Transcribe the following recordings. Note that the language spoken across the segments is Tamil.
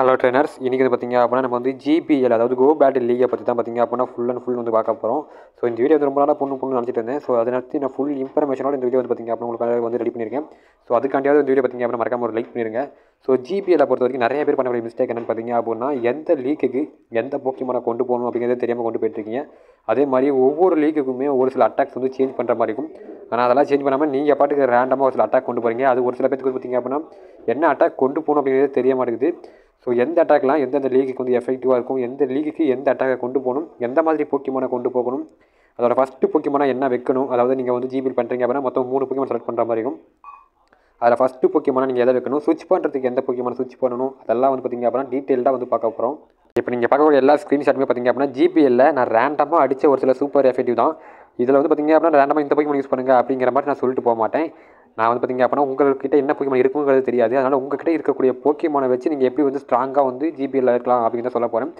ஹலோ ட்ரைனர்ஸ் இன்றைக்கி வந்து பார்த்தீங்க அப்படின்னா நம்ம வந்து ஜிபிஎல் அதாவது கோ பேட் லீகை பற்றி தான் பார்த்தீங்க அப்படின்னா ஃபுல் அண்ட் ஃபுல் வந்து பார்க்க போகிறோம் ஸோ இந்த வீடியோ வந்து ரொம்ப நாளாக பொண்ணு பொண்ணு நினச்சிட்டு இருந்தேன். ஸோ அதை நடத்தி நான் ஃபுல் இன்ஃபர்மேஷனோட இந்த வீடியோ வந்து பார்த்தீங்க அப்படின்னா உங்களுக்கு வந்து ரெடி பண்ணியிருக்கேன் ஸோ அதுக்காண்டியாவது இந்த வீடியோ பார்த்திங்க அப்படின்னா மறக்காம ஒரு லைக் பண்ணிருங்க. ஸோ ஜிபிஎல் பொறுத்த வரைக்கும் நிறைய பேர் பண்ணக்கூடிய மிஸ்டேக் என்னென்னு பார்த்தீங்க அப்படின்னா எந்த லீக்குக்கு எந்த போக்கியமான கொண்டு போகணும் அப்படிங்கிறத தெரியாமல் கொண்டு போயிட்டுருக்கீங்க அதே மாதிரி ஒவ்வொரு லீக்குக்குமே ஒரு சில அட்டாக்ஸ் வந்து சேஞ்ச் பண்ணுற மாதிரி இருக்கும். ஆனால் அதெல்லாம் சேஞ்ச் பண்ணாமல் நீங்கள் பாட்டுக்கு ரேண்டமாக ஒரு சில அட்டாக் கொண்டு போகிறீங்க அது ஒரு சில பேருக்கு பார்த்தீங்க அப்படின்னா என்ன அட்டாக் கொண்டு போகணும் அப்படிங்கிறது தெரிய மாட்டேங்குது. ஸோ எந்த அட்டாக்லாம் எந்தெந்த லீக்கு வந்து எஃபெக்டிவாக இருக்கும் எந்த லீக்கு எந்த அட்டாக்கை கொண்டு போகணும் எந்த மாதிரி போக்கியமான கொண்டு போகணும் அதோட ஃபஸ்ட்டு போக்கியமான என்ன வைக்கணும் அதாவது நீங்கள் வந்து ஜிபில் பண்ணுறீங்க அப்படின்னா மொத்தம் மூணு போக்கியமான செலக்ட் பண்ணுற மாதிரி இருக்கும். அதில் ஃபஸ்ட்டு போக்கியமான நீங்கள் எதை வைக்கணும் சுவிட்ச் பண்ணுறதுக்கு எந்த போக்கியமான சுவிட்ச் பண்ணணும் அதெல்லாம் வந்து பார்த்தீங்க அப்படின்னா டீட்டெயில்டாக வந்து பார்க்க போகிறோம் இப்போ நீங்கள் பார்க்கக்கூடிய எல்லா ஸ்க்ரீன்ஷாட்டுமே பார்த்தீங்க அப்படின்னா ஜிபிஎல்ல நான் ரேண்டமாக அடித்த ஒரு சில சூப்பர் எஃபெக்டிவ் தான். இதில் வந்து பார்த்தீங்க அப்படின்னா ரேண்டமாக இந்த போக்கியமான யூஸ் பண்ணுங்கள் அப்படிங்கிற மாதிரி நான் சொல்லிட்டு போக மாட்டேன். நான் வந்து பார்த்தீங்க அப்படின்னா உங்கள்கிட்ட என்ன போக்கிமான் இருக்குங்கிறது தெரியாது. அதனால் உங்கள்கிட்ட இருக்கக்கூடிய போக்கிமானை வச்சு நீங்கள் எப்படி வந்து ஸ்ட்ராங்காக வந்து ஜிபியில் இருக்கலாம் அப்படின்னு தான் சொல்ல போகிறேன்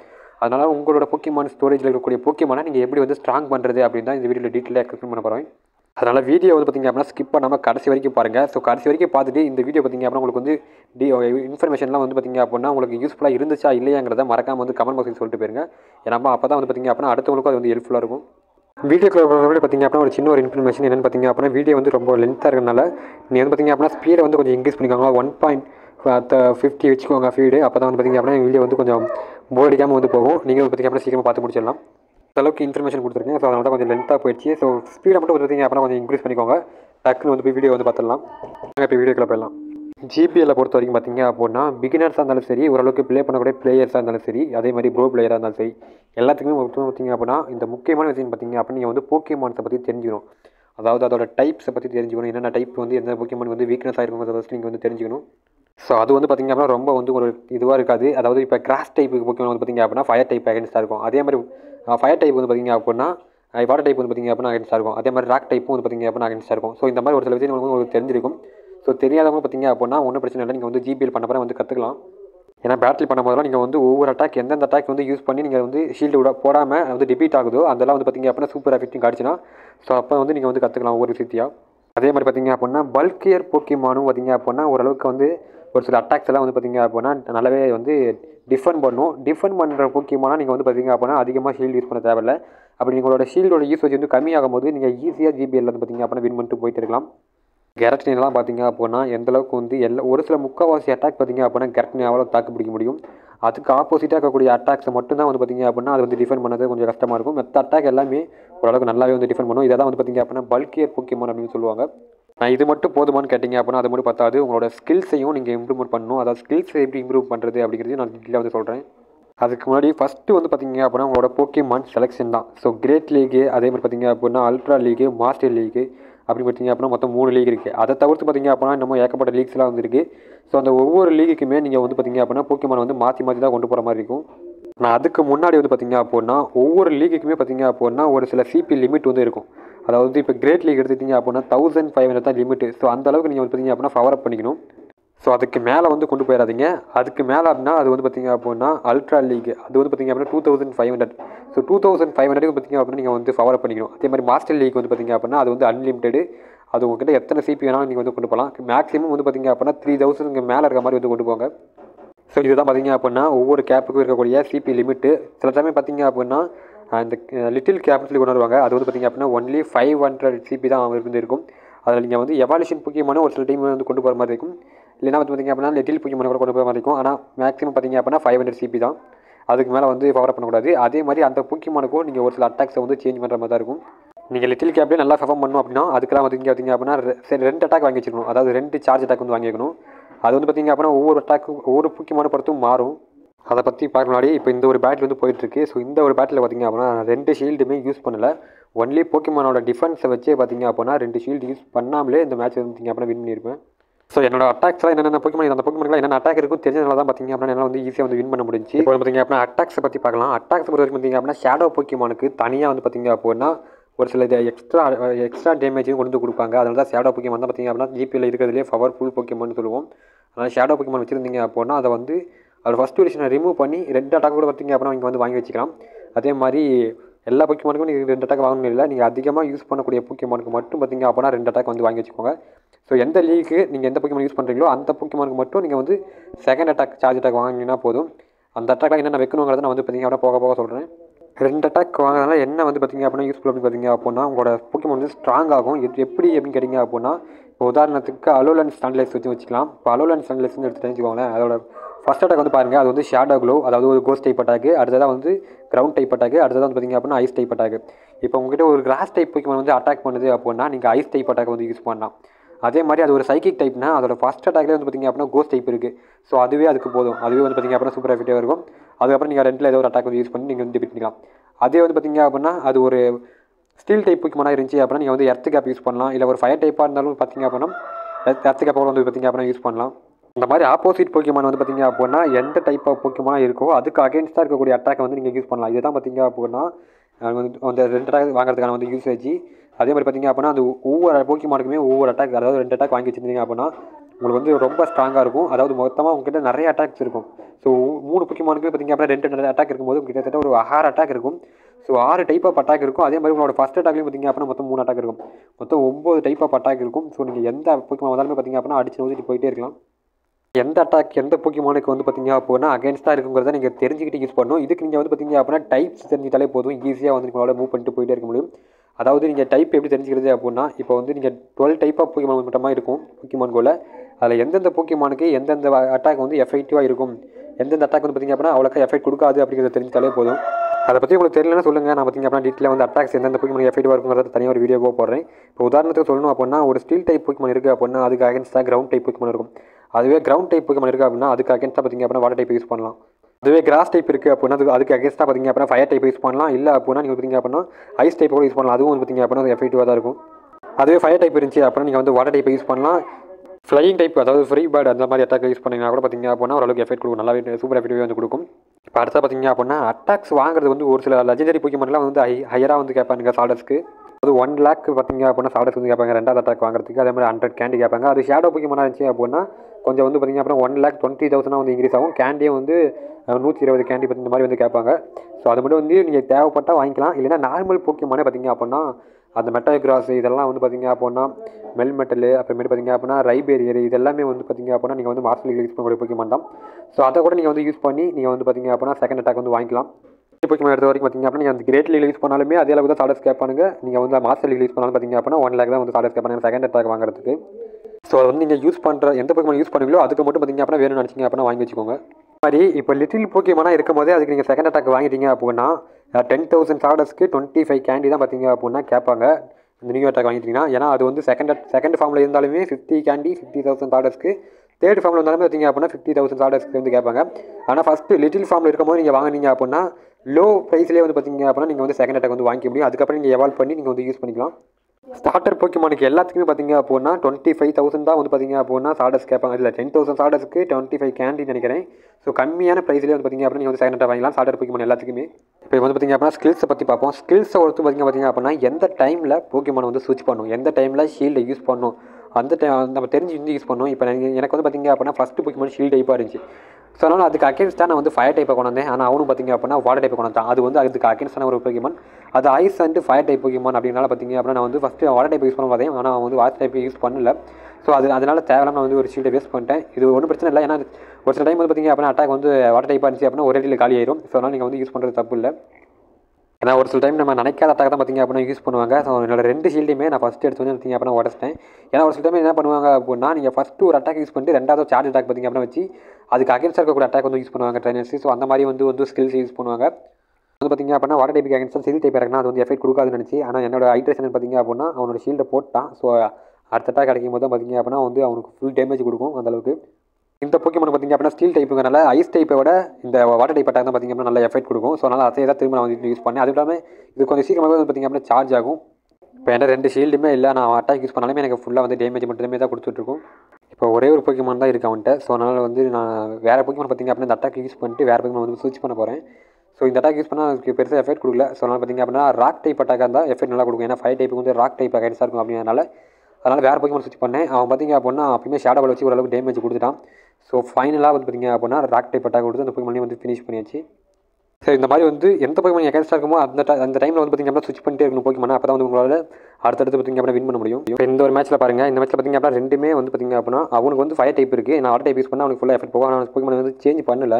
அதனால் உங்களோட போக்கியமான ஸ்டோரேஜில் இருக்கக்கூடிய போக்கியமான நீங்கள் எப்படி வந்து ஸ்ட்ராங் பண்ணுறது அப்படின்னு தான் இந்த வீடியோவில் டீட்டெயிலாக எக்ஸ்பிளைன் பண்ண போகிறேன் அதனால் வீடியோ வந்து பார்த்திங்க அப்படின்னா ஸ்கிப் பண்ணாமல் கடைசி வரைக்கும் பாருங்கள் ஸோ கடைசி வரைக்கும் பார்த்துட்டு இந்த வீடியோ பார்த்திங்க அப்படின்னா உங்களுக்கு வந்து டி இன்ஃபர்மேஷன்லாம் oh, வந்து பார்த்திங்க அப்படின்னா உங்களுக்கு யூஸ்ஃபுல்லாக இருந்துச்சா இல்லையாங்கிறத மறக்காமல் வந்து கமெண்ட் பாக்ஸில் சொல்லிட்டு போயிருங்க. ஏன்னா அப்போ தான் வந்து பார்த்திங்க அப்படின்னா அடுத்தவங்களுக்கும் அது வந்து ஹெல்ப்ஃபுல்லாக இருக்கும். வீடியோக்குள்ள பொறுத்தவரை பார்த்திங்க அப்படின்னா ஒரு சின்ன ஒரு இன்ஃபர்மேஷன் என்னென்னு பார்த்திங்க அப்படின்னா வீடியோ வந்து ரொம்ப லென்த்தாக இருக்கிறனால நீங்கள் வந்து பார்த்திங்க அப்படின்னா ஸ்பீடை வந்து கொஞ்சம் இன்க்ரீஸ் பண்ணிக்கோங்க. ஒன் பாயிண்ட் ஃபிஃப்டி வச்சுக்கோங்க ஃபீடு அப்போ தான் வந்து பார்த்திங்க அப்படின்னா வீடியோ வந்து கொஞ்சம் போர் அடிக்காமல் வந்து போகும். நீங்கள் வந்து பார்த்திங்க அப்படின்னா சீக்கிரமாக பார்த்து முடிச்சிடலாம். அளவுக்கு இன்ஃபர்மேஷன் கொடுத்துருக்கேன். ஸோ அதனால் தான் கொஞ்சம் லென்த்தாக போயிடுச்சு. ஸோ ஸ்பீடை மட்டும் வந்து பார்த்திங்க அப்படின்னா கொஞ்சம் இன்க்ரீஸ் பண்ணிக்கோங்க. டக்குன்னு வந்து போய் வீடியோ வந்து பார்த்துடலாம். நாங்கள் இப்போ வீடியோக்குள்ள போயிடலாம். ஜிபிஎல்ல பொறுத்த வரைக்கும் பார்த்தீங்க அப்படின்னா பிகினர்ஸாக இருந்தாலும் சரி ஓரளவுக்கு ப்ளே பண்ணக்கூடிய பிளேயர்ஸாக இருந்தாலும் சரி அதே மாதிரி ப்ரோ பிளேயராக இருந்தாலும் சரி எல்லாத்துக்குமே மொத்தம் பார்த்தீங்க அப்படின்னா இந்த முக்கியமான விஷயம் பார்த்தீங்க அப்படின்னா நீங்கள் வந்து போக்கியமானத்தை பற்றி தெரிஞ்சுக்கணும். அதாவது அதோட டைப்ஸை பற்றி தெரிஞ்சுக்கணும். என்னென்ன டைப் வந்து எந்த போக்கியமான் வந்து வீக்னஸ் ஆகிருக்கும் ஃபஸ்ட் நீங்கள் வந்து தெரிஞ்சுக்கணும். ஸோ அது வந்து பார்த்திங்க அப்படின்னா ரொம்ப வந்து ஒரு இதுவாக இருக்காது. அதாவது இப்போ கிராஸ் டைப்புக்கு போக்கியமான வந்து பார்த்திங்க அப்படின்னா ஃபயர் டைப் அகேன்ஸ்டாக இருக்கும். அதே மாதிரி ஃபயர் டைப் வந்து பார்த்திங்க அப்படின்னா வாட்டர் டைப் வந்து பார்த்திங்க அப்படின்னா அகேன்ஸ்டாக இருக்கும். அதே மாதிரி ராக் டைப்பும் வந்து பார்த்திங்க அப்படின்னா அகேன்ஸ்டாக இருக்கும். ஸோ இந்த மாதிரி ஒரு சில விஷயம் உங்களுக்கு தெரிஞ்சிருக்கும். ஸோ தெரியாதவங்க பார்த்தீங்க அப்படின்னா ஒன்றும் பிரச்சனை இல்லை. நீங்கள் வந்து ஜிபிஎல் பண்ண போகிற வந்து கற்றுக்கலாம் ஏன்னா பேட்டில் பண்ணும் போதெல்லாம் நீங்கள் வந்து ஒவ்வொரு அட்டாக் எந்தெந்த அட்டாக் வந்து யூஸ் பண்ணி நீங்கள் வந்து ஷீல்டு விட போடாமல் வந்து டிபீட் ஆகுதோ அதெல்லாம் வந்து பார்த்திங்க அப்படின்னா சூப்பர் எஃபெக்டிங் காட்டுச்சுன்னா ஸோ அப்போ வந்து நீங்கள் வந்து கற்றுக்கலாம் ஒவ்வொரு விஷயத்தையாக அதே மாதிரி பார்த்திங்க அப்படின்னா பல்கியர் போக்கிமானும் பார்த்திங்க அப்படின்னா ஓரளவுக்கு வந்து ஒரு சில அட்டாக்ஸ் எல்லாம் வந்து பார்த்திங்க அப்படின்னா நல்லாவே வந்து டிஃபன் பண்ணும். டிஃபன் பண்ணுற போக்கியமான நீங்கள் வந்து பார்த்திங்க அப்படின்னா அதிகமாக ஷீல்டு யூஸ் பண்ண தேவையில்லை. அப்படி உங்களோட ஷீல்டோட வச்சு வந்து கம்மியாகும் போது நீங்கள் ஈஸியாக ஜிபிஎல் வந்து பார்த்திங்க அப்படின்னா வின் பண்ணிட்டு போயிட்டு இருக்கலாம். கெரட்டினெலாம் பார்த்தீங்க அப்படின்னா எந்தளவுக்கு வந்து எல்லா ஒரு சில முக்கால்வாசி அட்டாக் பார்த்தீங்க அப்படின்னா கெரட்டினை தாக்கு பிடிக்க முடியும். அதுக்கு ஆப்போசிட்டாக இருக்கக்கூடிய அட்டாக்ஸை மட்டும்தான் வந்து பார்த்திங்க அப்படின்னா அது வந்து டிஃபெண்ட் பண்ணது கொஞ்சம் கஷ்டமாக இருக்கும். மற்ற அட்டாக் எல்லாமே ஓரளவுக்கு நல்லாவே வந்து டிஃபெண்ட் பண்ணும். இதை தான் வந்து பார்த்திங்க அப்படின்னா பல்கியர் போக்கியமான் அப்படின்னு சொல்லுவாங்க. நான் இது மட்டும் போதுமானு கேட்டிங்க அப்படின்னா அது மட்டும் பார்த்தாது உங்களோட ஸ்கில்ஸையும் நீங்கள் இம்ப்ரூவ்மெண்ட் பண்ணணும். அதாவது ஸ்கில்ஸை எப்படி இம்ப்ரூவ் பண்ணுறது அப்படிங்கிறது நான் டீட்டெயிலாக வந்து சொல்கிறேன் அதுக்கு முன்னாடி ஃபஸ்ட்டு வந்து பார்த்திங்க அப்படின்னா உங்களோட போக்கிமான் செலெக்ஷன் தான். ஸோ கிரேட் லீகு அதே மாதிரி பார்த்திங்க அப்படின்னா அல்ட்ரா லீகு மாஸ்டர் லீகு அப்படின்னு பார்த்தீங்க அப்படின்னா மொத்தம் மூணு லீக் இருக்குது அதை தவிர்த்து பார்த்தீங்க அப்படின்னா இன்னமும் ஏகப்பட்ட லீக்ஸ்லாம் வந்துருக்கு. ஸோ அந்த ஒவ்வொரு லீக்குமே நீங்கள் வந்து பார்த்தீங்க அப்படின்னா போக்கிமான் வந்து மாற்றி மாற்றி தான் கொண்டு போகிற மாதிரி இருக்கும். நான் அதுக்கு முன்னாடி வந்து பார்த்திங்க அப்படின்னா ஒவ்வொரு லீக்குக்குமே பார்த்திங்க அப்படின்னா ஒரு சில சிபி லிமிட் வந்து இருக்கும். அதாவது இப்போ கிரேட் லீக் எடுத்துக்கிட்டிங்க அப்படின்னா தௌசண்ட் ஃபைவ் ஹண்ட்ரட் தான் லிமிட்டு ஸோ அந்த அளவுக்கு நீங்கள் வந்து பார்த்திங்க அப்படின்னா ஃபவர் அப் பண்ணிக்கணும். ஸோ அதுக்கு மேலே வந்து கொண்டு போயிடாதீங்க அதுக்கு மேலே அப்படின்னா அது வந்து பார்த்திங்க அப்படின்னா அல்ட்ரா லீக் அது வந்து பார்த்திங்க அப்படின்னா two thousand five hundred so two thousand five hundred பார்த்திங்க அப்படின்னா நீங்கள் வந்து ஃபவர் பண்ணிக்கணும். அதே மாதிரி மாஸ்டர் லீக் வந்து பார்த்திங்க அப்படின்னா அது வந்து அன்லிமிட்டெடு அது உங்ககிட்ட எத்தனை சிபி வேணாலும் நீங்கள் வந்து கொண்டு போகலாம் மேக்ஸிமம் வந்து பார்த்திங்க அப்படின்னா த்ரீ தௌசண்ட்க்கு மேலே இருக்க மாதிரி வந்து கொண்டு போங்க. ஸோ இதுதான் பார்த்திங்க அப்படின்னா ஒவ்வொரு கேப்புக்கும் இருக்கக்கூடிய சிபி லிமிட்டு சில சமயம் பார்த்திங்க அப்படின்னா அந்த லிட்டில் கேப்னு சொல்லி கொண்டு வருவாங்க. அது வந்து பார்த்திங்க அப்படின்னா ஒன்லி ஃபைவ் ஹண்ட்ரட் சிபி தான் வந்து இருக்கும். அதில் நீங்கள் வந்து எவாலுஷன் முக்கியமான ஒரு சில டைம் வந்து கொண்டு போகிற மாதிரி இருக்கும். இல்லைனா வந்து பார்த்திங்க அப்படின்னா லிட்டில் முக்கியமான கூட கொண்டு போகிற மாதிரி இருக்கும் ஆனால் மேக்ஸிமம் பார்த்திங்க அப்படின்னா ஃபைவ் ஹண்ட்ரட் சிபி தான். அதுக்கு மேலே வந்து பவர் பண்ணக்கூடாது. அதே மாதிரி அந்த முக்கியமானுக்கும் நீங்கள் ஒரு சில அட்டாக்ஸை வந்து சேஞ்ச் பண்ணுற மாதிரி தான் இருக்கும். நீங்கள் லிட்டில் கேப்லேயே நல்லா பர்ஃபார்ம் பண்ணணும் அப்படின்னா அதுக்கெல்லாம் வந்து இங்கே பார்த்திங்க அப்படின்னா சரி ரெண்டு அட்டாக் வாங்கி வச்சுக்கணும் அதாவது ரெண்டு சார்ஜ் அட்டாக் வந்து வாங்கிக்கணும் அது வந்து பார்த்திங்க அப்படின்னா ஒவ்வொரு அட்டாக்கும் ஒவ்வொரு முக்கியமான பொறுத்தும் மாறும். அதை பற்றி பார்க்க முன்னாடி இப்போ இந்த ஒரு பேட்டில் வந்து போயிட்டுருக்கு ஸோ இந்த ஒரு பேட்டில் பார்த்திங்க அப்படின்னா ரெண்டு ஷீல்டுமே யூஸ் பண்ணலை. ஒன்லி போக்கிமானோட டிஃபென்ஸை வச்சே பார்த்திங்க அப்படின்னா ரெண்டு ஷீல்டு யூஸ் பண்ணாமலே இந்த மேட்ச் வந்து பார்த்திங்க அப்படின்னா வின் பண்ணியிருப்பேன். ஸோ என்னோட அட்டாக்ஸ்லாம் என்னென்ன போக்கிமான் அந்த போக்கிமான்லாம் என்னென்ன அட்டாக் இருக்கும் தெரிஞ்சதுனால தான் பார்த்திங்க அப்படின்னா என்னால் வந்து ஈஸியாக வந்து வின் பண்ண முடிஞ்சு இப்போ பார்த்திங்க அப்படின்னா அட்டாக்ஸை பற்றி பார்க்கலாம். அட்டாக்ஸ் பொறுத்த வரைக்கும் பார்த்திங்க அப்படின்னா ஷேடோ போக்கிமானுக்கு தனியாக வந்து பார்த்திங்க அப்படின்னா ஒரு சில இது எக்ஸ்ட்ரா எக்ஸ்ட்ரா டேமேஜையும் கொண்டு வந்து கொடுப்பாங்க. அதனால தான் ஷேடோ பொக்கிமான் தான் பார்த்திங்க அப்படின்னா ஜிபியில் இருக்கிறதுலே பவர்ஃபுல் பொக்கிமான்னு சொல்லுவோம். அதனால் ஷேடோ பொக்கிமான் வச்சுருந்தீங்க அப்படின்னா அதை வந்து அவர் ஃபஸ்ட் டிவிஷனை ரிமூவ் பண்ணி ரெண்டு அட்டாக் கூட பார்த்திங்க அப்படின்னா இங்கே வந்து வாங்கி வச்சுக்கலாம். அதே மாதிரி எல்லா பொக்கிமானுக்கும் நீங்கள் ரெண்டு அட்டாக் வாங்கணும் இல்லை நீங்கள் அதிகமாக யூஸ் பண்ணக்கூடிய பொக்கிமானுக்கு மட்டும் பார்த்தீங்க அப்படின்னா ரெண்டு அட்டாக் வந்து வாங்கி வச்சுக்கோங்க. ஸோ எந்த லீக்கு நீங்கள் எந்த பொக்கிமான் யூஸ் பண்ணுறீங்களோ அந்த பொக்கிமானுக்கு மட்டும் நீங்கள் வந்து செகண்ட் அட்டாக் சார்ஜ் அட்டாக் வாங்கினீங்கன்னா போதும். அந்த அட்டாக்லாம் என்னென்ன வைக்கணுங்கிறத நான் வந்து பார்த்தீங்க அப்படின்னா போக போக சொல்கிறேன் ரெண்டு அட்டாக் வாங்கினால என்ன வந்து பார்த்தீங்க அப்படின்னா யூஸ்ஃபுல் அப்படின்னு பார்த்தீங்க அப்படின்னா உங்களோட பொக்கிமான் வந்து ஸ்ட்ராங் ஆகும். இது எப்படி அப்படின்னு கேட்டிங்க அப்படின்னா இப்போ உதாரணத்துக்கு அலோலன் ஸ்டாண்ட்லைஸ் வச்சு வச்சுக்கலாம். இப்போ அலோலன் ஸ்டாண்ட்லைஸ்னு எடுத்து தெரிஞ்சுக்கோங்களேன் அதோட ஃபஸ்ட் அட்டாக் வந்து பாருங்கள் அது வந்து ஷேடோ க்ளோ அதாவது ஒரு கோஸ்ட் டைப் அட்டாக்கு அடுத்ததாக வந்து கிரவுண்ட் டைப் அட்டாக்கு அடுத்ததாக வந்து பார்த்தீங்க அப்படின்னா ஐஸ் டைப் அட்டாக்கு இப்போ உங்ககிட்ட ஒரு கிராஸ் டைப் பொக்கிமான் வந்து அட்டாக் பண்ணுது அப்படின்னா நீங்கள் ஐஸ் டைப் அட்டாக் வந்து யூஸ் பண்ணலாம். அதே மாதிரி அது ஒரு சைக்கிக் டைப்னா அதோட ஃபஸ்ட் அட்டாக்லேயே வந்து பார்த்திங்க அப்படின்னா கோஸ்ட் டைப் இருக்குது ஸோ அதுவே அதுக்கு போதும். அதுவே வந்து பார்த்திங்க அப்படின்னா சூப்பர் எஃபெக்டாக இருக்கும். அதுக்கப்புறம் நீங்கள் ரெண்டில் ஏதோ ஒரு அட்டாக் வந்து யூஸ் பண்ணி நீங்கள் வந்து பண்ணிக்கலாம். அதே வந்து பார்த்திங்க அப்படின்னா அது ஒரு ஸ்டீல் டைப் பொக்கிமானாக இருந்துச்சு அப்படின்னா நீங்கள் வந்து எர்த்து கேப் யூஸ் பண்ணலாம். இல்லை ஒரு ஃபயர் டைப்பாக இருந்தாலும் பார்த்திங்க அப்படின்னா எர்த்து கேப்போட வந்து பார்த்திங்க அப்படின்னா யூஸ் பண்ணலாம். இந்த மாதிரி ஆப்போசிட் போக்கிமான் வந்து பார்த்திங்க அப்படின்னா எந்த டைப் ஆஃப் போக்கிமானாக இருக்கோ அதுக்கு அகேன்ஸ்டாக இருக்கக்கூடிய அட்டாக்கை வந்து நீங்கள் யூஸ் பண்ணலாம். இதுதான் பார்த்திங்க அப்படின்னா வந்து அந்த ரெண்டு அட்டாக் வாங்குறதுக்கான வந்து யூசேஜ் அதே மாதிரி பார்த்திங்க அப்படின்னா அது ஒவ்வொரு போக்கியமானுக்குமே ஒவ்வொரு அட்டாக் அதாவது ரெண்டு அட்டாக் வாங்கி வச்சுருந்தீங்க அப்படின்னா உங்களுக்கு வந்து ரொம்ப ஸ்ட்ராங்காக இருக்கும். அதாவது மொத்தமாக உங்ககிட்ட நிறைய அட்டாக்ஸ் இருக்கும். ஸோ மூணு பொக்கிமானுக்கு பார்த்திங்க அப்படின்னா ரெண்டு ரெண்டு அட்டாக் இருக்கும்போது கிட்டத்தட்ட ஒரு ஆறு அட்டாக் இருக்கும். ஸோ ஆறு டைப் ஆஃப் அட்டாக் இருக்கும். அதே மாதிரி உங்களோட ஃபஸ்ட் அட்டாக்லையும் பார்த்திங்க அப்படின்னா மொத்தம் மூணு அட்டாக் இருக்கும். மொத்தம் ஒம்பது டைப் ஆஃப் அட்டாக் இருக்கும். ஸோ நீங்கள் எந்த பொக்கிமான் வந்தாலுமே பார்த்திங்க அப்படின்னா அடிச்சு நோதிட்டு போயிட்டே இருக்கலாம். எந்த அட்டாக் எந்த போக்கிமானுக்கு வந்து பார்த்தீங்க அப்படின்னா அகேன்ஸ்டாக இருக்குங்கிறத நீங்கள் தெரிஞ்சுக்கிட்டு யூஸ் பண்ணணும். இதுக்கு நீங்கள் வந்து பார்த்தீங்க அப்படின்னா டைப்ஸ் தெரிஞ்சுட்டாலே போதும். ஈஸியாக வந்து உங்களால் மூவ் பண்ணிட்டு போயிட்டே இருக்க முடியும். அதாவது நீங்கள் டைப் எப்படி தெரிஞ்சுக்கிறது அப்படின்னா இப்போ வந்து நீங்கள் டுவெல் டைப் ஆஃப் போக்கிமான் மட்டுமா இருக்கும் போக்கிமான் கோல அதில் எந்தெந்த போக்கிமானுக்கு எந்தெந்த அட்டாக் வந்து எஃபெக்டிவாக இருக்கும். எந்தெந்த அட்டாக் வந்து பார்த்தீங்க அப்படின்னா அவ்வளோக்கா எஃபெக்ட் கொடுக்காது அப்படிங்கிறத தெரிஞ்சாலே போதும். அதை பற்றி உங்களுக்கு தெரியலனா சொல்லுங்கள் நான் பார்த்திங்க அப்படின்னா டீட்டெயில் வந்து அட்டாக்ஸ் எந்தெந்த போக்கிமான் எஃபெக்டிவாக இருக்குங்கிறத தனியாக ஒரு வீடியோ போடுறேன். இப்போ உதாரணத்துக்கு சொல்லணும் அப்படின்னா ஒரு ஸ்டீல் டைப் போக்கிமான் இருக்குது அப்படின்னா அதுக்கு அகேன்ஸ்டாக கிரவுண்ட் டைப் போக்கிமான் இருக்கும். அதுவே கிரவுண்ட் டைப் போக்கிமான் இருக்குது அப்படின்னா அதுக்கு அகேன்ஸ்டாக பார்த்தீங்க அப்படின்னா வாட்டர் டைப் யூஸ் பண்ணலாம். அதுவே கிராஸ் டைப் இருக்குது அப்படின்னா அதுக்கு அதுக்கு அகேன்ஸ்டாக பார்த்தீங்க அப்படின்னா ஃபயர் டைப் யூஸ் பண்ணலாம். இல்லை அப்படின்னா நீங்கள் பார்த்தீங்க அப்படின்னா ஐஸ் டைப் கூட யூஸ் பண்ணலாம். அதுவும் வந்து பார்த்தீங்க அப்படின்னா எஃபெக்டிவாக தான் இருக்கும். அதுவே ஃபயர் டைப் இருந்துச்சு அப்படின்னா நீங்கள் வந்து வாட்டர் டைப் யூஸ் பண்ணலாம். ஃப்ளையிங் டைப் அதாவது ஃப்ரீ பேர்ட் அந்த மாதிரி அட்டாக் யூஸ் பண்ணிங்கன்னா கூட பார்த்திங்க அப்படின்னா ஓரளவுக்கு எஃபெக்ட் கொடுக்கும். நல்லாவே சூப்பர் எஃபெக்டிவாக வந்து கொடுக்கும். இப்போ அடுத்தா பார்த்திங்க அப்படின்னா அட்டாக்ஸ் வாங்குறது வந்து ஒரு சில லெஜெண்டரி போக்கிமான்லாம் வந்து ஹை ஹையராக வந்து கேட்பாங்க சார்டர்ஸ்க்கு அது ஒன் லேக் பார்த்தீங்க அப்படின்னா சார்டர்ஸ் வந்து கேட்பாங்க. ரெண்டாவது அட்டாக் வாங்குறதுக்கு. அதே மாதிரி ஹண்ட்ரட் கேண்டி கேட்பாங்க. அது ஷேடோ போக்கிமானாக இருந்துச்சு அப்படின்னா கொஞ்சம் வந்து பார்த்தீங்க ஒன் லேக் டுவெண்ட்டி தௌசண்டாக வந்து இன்க்ரீஸ் ஆகும். கேண்டியும் வந்து நூற்றி இருபது கேண்டி பற்றி இந்த மாதிரி வந்து கேட்பாங்க. ஸோ அது மட்டும் வந்து நீங்கள் தேவைப்பட்டால் வாங்கிக்கலாம். இல்லைன்னா நார்மல் போக்கியமானே பார்த்தீங்க அப்படின்னா அந்த மெட்டோகிராஸ் இதெல்லாம் வந்து பார்த்தீங்க அப்படின்னா மெல் மெட்டல் அப்புறமேட்டு பார்த்தீங்க அப்படின்னா ரைபேரியர் இதெல்லாமே வந்து பார்த்தீங்க அப்படின்னா நீங்கள் வந்து மாஸ்டர் யூஸ் பண்ணக்கூடிய போக்கியமான் தான். ஸோ அதை கூட நீங்கள் வந்து யூஸ் பண்ணி நீங்கள் வந்து பார்த்தீங்க அப்படின்னா செகண்ட் அட்டாக் வந்து வாங்கிக்கலாம். போக்கியமான் எடுத்த வரைக்கும் பார்த்தீங்க அப்படின்னா நீங்கள் அந்த கிரேட் லீக் யூஸ் பண்ணாலுமே அதே அளவுக்கு தான் சார்டர்ஸ் கேட்பானுங்க நீங்கள் வந்து மாஸ்டர் லீக் யூஸ் பண்ணாலும் பார்த்திங்க அப்படின்னா ஒன் லேக் தான் வந்து சார்டர்ஸ் கேட்பானுங்க செகண்ட் அட்டாக் வாங்குறதுக்கு. ஸோ அது வந்து நீங்கள் யூஸ் பண்ணுற எந்த போக்கியமான் யூஸ் பண்ணுவீங்களோ அதுக்கு மட்டும் பார்த்தீங்க அப்படின்னா வேணும்னு நினச்சிங்க அப்படின்னா வாங்கி வச்சுக்கோங்க. மாதிரி இப்போ லிட்டில் போக்கியமானா இருக்கும் போதே அதுக்கு நீங்கள் செகண்ட் அட்டாக் வாங்கிட்டீங்க அப்படின்னா டென் தௌசண்ட் சார்டர்ஸ்க்கு டுவெண்ட்டி ஃபைவ் கேண்டி தான் பார்த்தீங்க அப்படின்னா கேட்பாங்க. இந்த நியூ அட்டாக் வாங்கிட்டீங்கன்னா ஏன்னா அது வந்து செகண்ட் செகண்ட் ஃபார்மில் இருந்தாலுமே ஃபிஃப்டி கேண்டி ஃபிஃப்டி தௌசண்ட் ஆர்டர்ஸ்க்கு தேர்ட் ஃபார்மில் இருந்தாலுமே பார்த்தீங்க அப்படின்னா ஃபிஃப்டி தௌசண்ட் ஆர்டர்ஸ்க்கு வந்து கேட்பாங்க. ஆனால் ஃபஸ்ட்டு லிட்டில் ஃபார்மில் இருக்கும்போது நீங்கள் வாங்குனீங்க அப்படின்னா லோ ப்ரைஸ்லேயே வந்து பார்த்தீங்க அப்படின்னா நீங்கள் வந்து செகண்ட் அட்டாக் வந்து வாங்கிக்க முடியும். அதுக்கப்புறம் நீங்கள் எவால்வ் பண்ணி நீங்கள் வந்து யூஸ் பண்ணிக்கலாம். ஸ்டார்டர் போக்கிமானுக்கு எல்லாத்துக்குமே பார்த்தீங்க அப்படின்னா டுவெண்ட்டி ஃபைவ் தௌசண்ட் தான் வந்து பார்த்தீங்க அப்படின்னா சார்டர்ஸ் கேட்பாங்க. இல்லை டென் தௌசண்ட் சார்டர்ஸ்க்கு டுவெண்ட்டி ஃபைவ் கேண்டின்னு நினைக்கிறேன். ஸோ கம்மியான ப்ரைஸ்லேயே வந்து பார்த்தீங்க அப்படின்னா நீங்கள் வந்து செகண்ட் வாங்கலாம் சார்டர் போக்கிமான் எல்லாத்துக்குமே. இப்போ வந்து பார்த்தீங்க அப்படின்னா ஸ்கில்ஸை பற்றி பார்ப்போம். ஸ்கில்ஸை ஒருத்தர் பார்த்தீங்க பார்த்தீங்க அப்படின்னா எந்த டைமில் போக்கிமான் வந்து ஸ்விட்ச் பண்ணும்? எந்த டைமில் ஷீல்டை யூஸ் பண்ணும்? அந்த டைம் நம்ம தெரிஞ்சு வந்து யூஸ் பண்ணோம். இப்போ எனக்கு வந்து பார்த்தீங்க அப்படின்னா ஃபஸ்ட்டு போக்கிமான் ஷீல் டைப்பாக இருந்துச்சு. ஸோ அதனால் அதுக்கு அகேன்ஸ்டாக நான் வந்து ஃபயர் டைப்பை கொண்டு வந்தேன். ஆனால் அவனும் பார்த்தீங்க அப்படின்னா வாட்டர் டைப்பை கொண்டு வந்தான். அது வந்து அதுக்கு அகேன்ஸ்டான ஒரு போக்கிமான் அது ice and fire type Pokemon அப்படினால பார்த்தீங்க அப்படின்னா நான் வந்து ஃபஸ்ட்டு வாட்டர் டைப் யூஸ் பண்ண பார்த்தேன். ஆனால் அவன் வந்து வாட்டர் டைப் யூஸ் பண்ணல. ஸோ அது அதனால் தேவையில்லாம நான் வந்து ஒரு ஷீல்டை வேஸ்ட் பண்ணிட்டேன். இது ஒன்றும் பிரச்சனை இல்லை. ஏன்னா ஒரு சில டைம் வந்து பார்த்தீங்க அப்படின்னா அட்டாக் வந்து வாட்டர் டைப்பாக இருந்துச்சு அப்படின்னா ஒரே காலி ஆயிரும். ஸோ அதனால் நீங்கள் வந்து யூஸ் பண்ணுறது தப்பு இல்லை. ஏன்னா ஒரு சில டைம் நம்ம நினைக்காத அட்டாக தான் பார்த்தீங்க அப்படின்னா யூஸ் பண்ணுவாங்க. ஸோ என்னோட ரெண்டு ஷீல்டுமே நான் ஃபஸ்ட்டு எடுத்து வந்து பார்த்தீங்க அப்படின்னா உடச்சிட்டேன். ஏன்னா ஒரு சில டைம் என்ன பண்ணுவாங்க அப்படின்னா நீங்கள் ஃபஸ்ட்டு ஒரு அட்டாக் யூஸ் பண்ணிட்டு ரெண்டாவது சார்ஜ் அட்டாக் பார்த்தீங்க அப்படின்னா வச்சு அதுக்கு அகேன்ஸ்டாக இருக்கக்கூடிய அட்டாக் வந்து யூஸ் பண்ணுவாங்க ட்ரைனர்ஸ் ஸோ அந்த மாதிரி வந்து வந்து ஸ்கில்ஸ் யூஸ் பண்ணுவாங்க. வந்து பார்த்தீங்க அப்படின்னா வாட்டர் டைப்புக்கு அகேன்ஸ்டாக சில் டைப் இறக்குனா அது வந்து எஃபெக்ட் கொடுக்காதுன்னு நினச்சி ஆனால் என்னோட ஹைட்ரேஷன் பார்த்திங்க அப்படின்னா அவனோட ஷீல்டை போட்டான். ஸோ அடுத்த அட்டாக் கிடைக்கும் போது தான் பார்த்தீங்க அப்படின்னா வந்து அவனுக்கு ஃபுல் டேமேஜ் கொடுக்கும் அந்தளவுக்கு இந்த போக்கிமனு பார்த்தீங்க அப்படின்னா ஸ்டீல் டைப்புங்கிறனால ஐஸ் டைப்பை விட இந்த வாட்டர் டைப் அட்டாக் தான் பார்த்திங்க அப்படின்னா நல்ல எஃபெக்ட் கொடுக்கும். ஸோ அதனால் அதை தான் திரும்ப நான் வந்து யூஸ் பண்ணேன். அது இல்லாமல் இது கொஞ்சம் சீக்கிரமாக வந்து பார்த்தீங்க அப்படின்னா சார்ஜ் ஆகும். இப்போ என்ன ரெண்டு ஷீல்டுமே இல்லை. நான் அட்டாக் யூஸ் பண்ணாலுமே எனக்கு ஃபுல்லாக வந்து டேமேஜ் மட்டுமே தான் கொடுத்துட்ருக்கும் இப்போ ஒரே ஒரு போக்கிமான் தான் இருக்கு அவன்கிட்ட. ஸோ அதனால் வந்து நான் வேறு போக்கிமான் பார்த்திங்க அப்படின்னா இந்த அட்டாக் யூஸ் பண்ணிட்டு வேறு போக்கிமான் வந்து ஸ்விட்ச் பண்ண போகிறேன் ஸோ இந்த அட்டாக் யூஸ் பண்ணால் அதுக்கு பெருசாக எஃபெக்ட் கொடுக்கல. ஸோ அதனால் பார்த்திங்க அப்படின்னா ராக் டைப் அட்டாக இருந்தால் எஃபெக்ட் நல்லா கொடுக்கும். ஏன்னா ஃபைவ் டைப்புக்கு வந்து ராக் டைப் அகைன்ஸாக இருக்கும் அப்படிங்கிறனால அதனால் வேறு போக்கிமான் ஸ்விட்ச் பண்ணேன். அவன் பார்த்திங்க அப்படின்னா அப்பயுமே ஷேடோ பால் வச்சு ஓரளவுக்கு டேமேஜ் கொடுத்துட்டான். ஸோ ஃபைனலாக வந்து பார்த்தீங்க அப்படின்னா ராக் டைப் அட்டாக் கொடுத்து அந்த போக்கிமானே வந்து ஃபினிஷ் பண்ணியாச்சு. சரி இந்த மாதிரி வந்து எந்த போக்கிமான் எகேன்ஸ்டாக இருக்குமோ அந்த அந்த டைமில் வந்து பார்த்திங்க அப்படின்னா பண்ணிட்டே இருக்கணும் போக்கிமான அப்போ தான் வந்து உங்களால் அடுத்தடுத்து பார்த்திங்க அப்படின்னா வின் பண்ண முடியும். இப்போ இந்த ஒரு மேட்ச்சில் பாருங்கள் இந்த மேட்ச்சில் பார்த்திங்க அப்படின்னா ரெண்டுமே வந்து பார்த்திங்க அப்படின்னா அவனுக்கு வந்து ஃபயர் டைப் இருக்குது நான் ஆட் டைப் யூஸ் பண்ணால் அவனுக்கு ஃபுல்லாக எஃபெக்ட் போகும். ஆனால் போக்கிமான் வந்து சேஞ்ச் பண்ணல.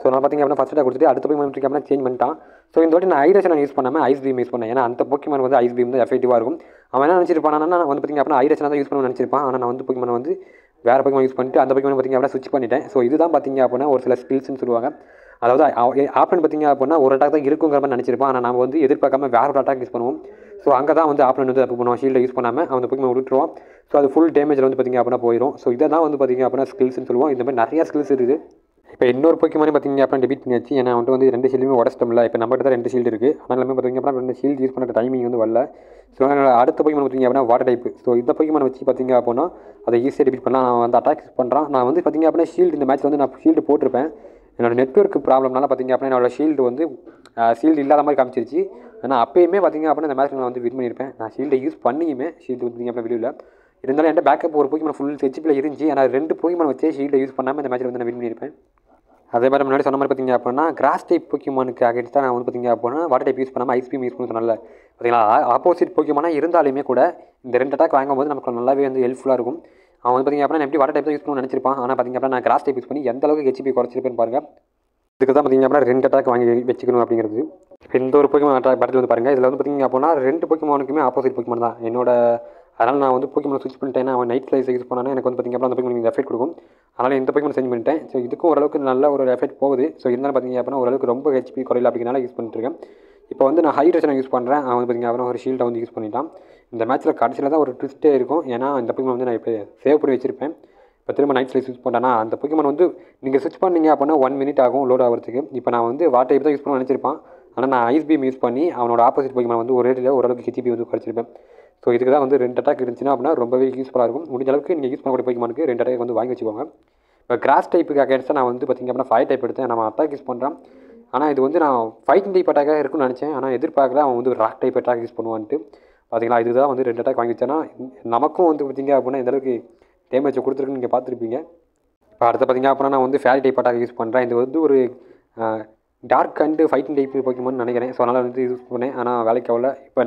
ஸோ நான் பார்த்திங்க அப்படின்னா ஃபஸ்ட் கொடுத்துட்டு அடுத்த போக்கிமான் பார்த்திங்க அப்படின்னா சேஞ்ச் பண்ணிட்டான். ஸோ இந்த வாட்டி நான் ஐரேஷன் நான் யூஸ் பண்ணாமல் ஐஸ் பீம் யூஸ் பண்ணேன். ஏன்னா அந்த போக்கிமான் வந்து ஐஸ் பீம் தான் எஃபெக்டிவாக இருக்கும். அவன் என்ன நினச்சிருப்பான்? நான் வந்து பார்த்திங்க அப்படின்னா ஐரேஷன் தான் யூஸ் பண்ண நினச்சிருப்பான். ஆனால் நான் வந்து போக்கிமான் வந்து வேறு பக்கம் யூஸ் பண்ணிட்டு அந்த பக்கம் பார்த்திங்க அப்படின்னா சுவிச் பண்ணிட்டேன். ஸோ இதுதான் பார்த்திங்க அப்படின்னா ஒரு சில ஸ்கில்ஸ்னு சொல்லுவாங்க. அதாவது ஆப்ஷன் பார்த்திங்க அப்படின்னா ஒரு அட்டாக் தான் இருக்குங்கிற மாதிரி நினச்சிருப்போம் ஆனால் நம்ம வந்து எதிர்பார்க்காம வேற ஒரு அட்டாக் யூஸ் பண்ணுவோம். ஸோ அங்கே தான் வந்து ஆப்ஷன் வந்து தப்பு பண்ணுவோம் ஷீல்டை யூஸ் பண்ணாமல் அந்த பக்கம் விட்டுருவோம். ஸோ அது ஃபுல் டேமேஜில் வந்து பார்த்திங்க அப்படின்னா போயிடும் ஸோ இதை தான் வந்து பார்த்திங்க அப்படின்னா ஸ்கில்ஸ்னு சொல்லுவோம். இந்த மாதிரி நிறையா ஸ்கில்ஸ் இருக்குது. இப்போ இன்னொரு போக்கிமானே பார்த்தீங்கன்னா அப்படின்னா டெபிட் பண்ணியாச்சு. ஏன்னா வந்துட்டு வந்து ரெண்டு ஷீல்டுமே உடச்சிட்டோம்ல. இப்போ நம்மகிட்ட தான் ரெண்டு ஷீல்டு இருக்குது அதனாலுமே பார்த்தீங்க அப்படின்னா ரெண்டு ஷீல்டு யூஸ் பண்ணுற டைமிங் வந்து வரல. ஸோ அதனால் அடுத்த போக்கிமான் பார்த்திங்க அப்படின்னா வாட்டர் டைப் ஸோ இந்த போக்கிமான் வச்சு பார்த்திங்க அப்படின்னா அதை ஈஸியாக டெபிட் பண்ணலாம். நான் வந்து அட்டாக் பண்ணுறான் நான் வந்து பார்த்திங்க அப்படின்னா ஷீல்டு இந்த மேட்ச் வந்து நான் ஷீல்டு போட்டிருப்பேன். என்னோட நெட்ஒர்க் ப்ராப்ளம்னால பார்த்திங்க அப்படின்னா என்னோட ஷீல்டு வந்து ஷீல்டு இல்லாத மாதிரி காமிச்சிருச்சு. ஆனால் அப்பயுமே பார்த்திங்க அப்படின்னா இந்த மேட்ச் நான் வந்து வின் பண்ணியிருப்பேன். நான் ஷீல்டை யூஸ் பண்ணியுமே ஷீல்டு வந்து அப்படின்னா வெளியில். இருந்தாலும் என்கிட்ட பேக்கப் ஒரு போக்கிமான் ஃபுல் ஹெச்பியில் இருந்துச்சு. ஆனால் ரெண்டு போக்கிமான் வச்சே ஷீல்டை யூஸ் பண்ணாமல் இந்த மேட்ச்சில் வந்து நான் வின் பண்ணியிருப்பேன். அதே மாதிரி முன்னாடி சொன்ன மாதிரி பார்த்தீங்க அப்படின்னா கிராஸ் டைப் போக்கிமானுக்கு அகேன்ஸ்ட் தான் நான் வந்து பார்த்தீங்க அப்படின்னா வாட்டர் டைப் யூஸ் பண்ணாமல் ஐஸ் யூஸ் பண்ண சொன்னல பார்த்தீங்களா? ஆப்போசிட் போக்கிமானா இருந்தாலுமே கூட இந்த ரெண்டு அட்டாக் வாங்கும்போது நமக்கு நல்லாவே வந்து ஹெல்ப்ஃபுல்லாக இருக்கும். அவன் வந்து பார்த்திங்க அப்படின்னா எப்படி வாட்டர் டைப் தான் யூஸ் பண்ணணும்னு நினச்சிருப்பான். ஆனால் பார்த்தீங்க அப்படின்னா நான் கிராஸ் டைப் யூஸ் பண்ணி எந்த அளவுக்கு ஹெச்பி குறைச்சிருப்பேன்னு பாருங்க. இதுக்கு தான் பார்த்தீங்க அப்படின்னா ரெண்டு அட்டாக் வாங்கி வச்சுக்கணும் அப்படிங்கிறது. எந்த இந்த ஒரு போக்கிமான் அட்டாக் பேட்டில் வந்து பாருங்கள் இதில் வந்து பார்த்தீங்க அப்படின்னா ரெண்டு போக்கிமானுக்குமே ஆப்போசிட் போக்கிமான் தான். என்னோட அதனால் நான் வந்து போக்கிமான் ஸ்விட்ச் பண்ணிட்டேன். அவன் நைட் ஃப்ளைஸ் யூஸ் பண்ணானே எனக்கு வந்து பார்த்திங்க அந்த போக்கிமான் எஃபெக்ட் கொடுக்கும். அதனால் இந்த போக்கிமான் செஞ்சு பண்ணிட்டேன். ஸோ இதுக்கும் ஓரளவுக்கு நல்ல ஒரு எஃபெக்ட் போகுது. ஸோ இருந்தாலும் பார்த்திங்க அப்படின்னா ஓரளவுக்கு ரொம்ப ஹெச்பி குறையில அப்படிங்கிறனால யூஸ் பண்ணிட்டுருக்கேன் இப்போ வந்து நான் ஹைட்ரேஷனை யூஸ் பண்ணுறேன் அவன் வந்து பார்த்திங்க அப்படின்னா ஒரு ஷீல்டை வந்து யூஸ் பண்ணிட்டான். இந்த மேட்ச்சில் கடைசியில் தான் ஒரு ட்விஸ்ட்டே இருக்கும். ஏன்னா இந்த போக்கிமான் வந்து நான் இப்போ சேவ் பண்ணி வச்சிருப்பேன். இப்போ திரும்ப நைட் ஸ்லைஸ் யூஸ் பண்ணேன்னா அந்த போக்கிமான் வந்து நீங்கள் ஸ்விட்ச் பண்ணிங்க அப்படின்னா ஒன் மினிட் ஆகும் லோட் ஆகிறதுக்கு. இப்போ நான் வந்து வாட்டர் டைப் தான் யூஸ் பண்ண நினச்சிருப்பான். ஆனால் நான் ஐஸ் பீம் யூஸ் பண்ணி அவனோட ஆப்போசிட் போக்கிமான் வந்து ஒரே ரேட்டில் ஓரளவுக்கு ஹெச்பி வந்து குறைச்சிருப்பேன். ஸோ இதுக்கு தான் வந்து ரெண்டு அட்டாக் இருந்துச்சுன்னா அப்படின்னா ரொம்பவே யூஸ்ஃபுல்லாக இருக்கும். முடிஞ்ச அளவுக்கு நீங்கள் யூஸ் பண்ணக்கூடிய போக்கிமானுக்கு ரெண்டு அட்டாக் வந்து வாங்கி வச்சுக்கோங்க. இப்போ கிராஸ் டைப்புக்கு அகேன்ஸ்டாக நான் வந்து பார்த்திங்க அப்படின்னா ஃபைவ் டைப் எடுத்தேன். நம்ம அட்டாக் யூஸ் பண்ணுறேன் ஆனால் இது வந்து நான் ஃபைட்டிங் டைப் அட்டாக்காக இருக்கும்னு நினச்சேன். ஆனால் எதிர்பார்க்கல. அவன் வந்து ராக் டைப் அட்டாக் யூஸ் பண்ணுவான்ட்டு. பார்த்தீங்களா? இதுதான் வந்து ரெண்டு அட்டாக் வாங்கி வச்சேன்னா நமக்கும் வந்து பார்த்திங்க அப்படின்னா இந்த அளவுக்கு டேமேஜ் கொடுத்துருக்குன்னு நீங்கள் பார்த்துருப்பீங்க. இப்போ அடுத்து பார்த்திங்க அப்படின்னா நான் வந்து ஃபேரி டைப் அட்டாக் யூஸ் பண்ணுறேன் இது வந்து ஒரு டார்க் அண்டு ஃபைட்டிங் டைப் போய்க்குமோன்னு நினைக்கிறேன். ஸோ அதனால் வந்து யூஸ் பண்ணேன். ஆனால் வேலைக்கு அவ்வளோ இப்போ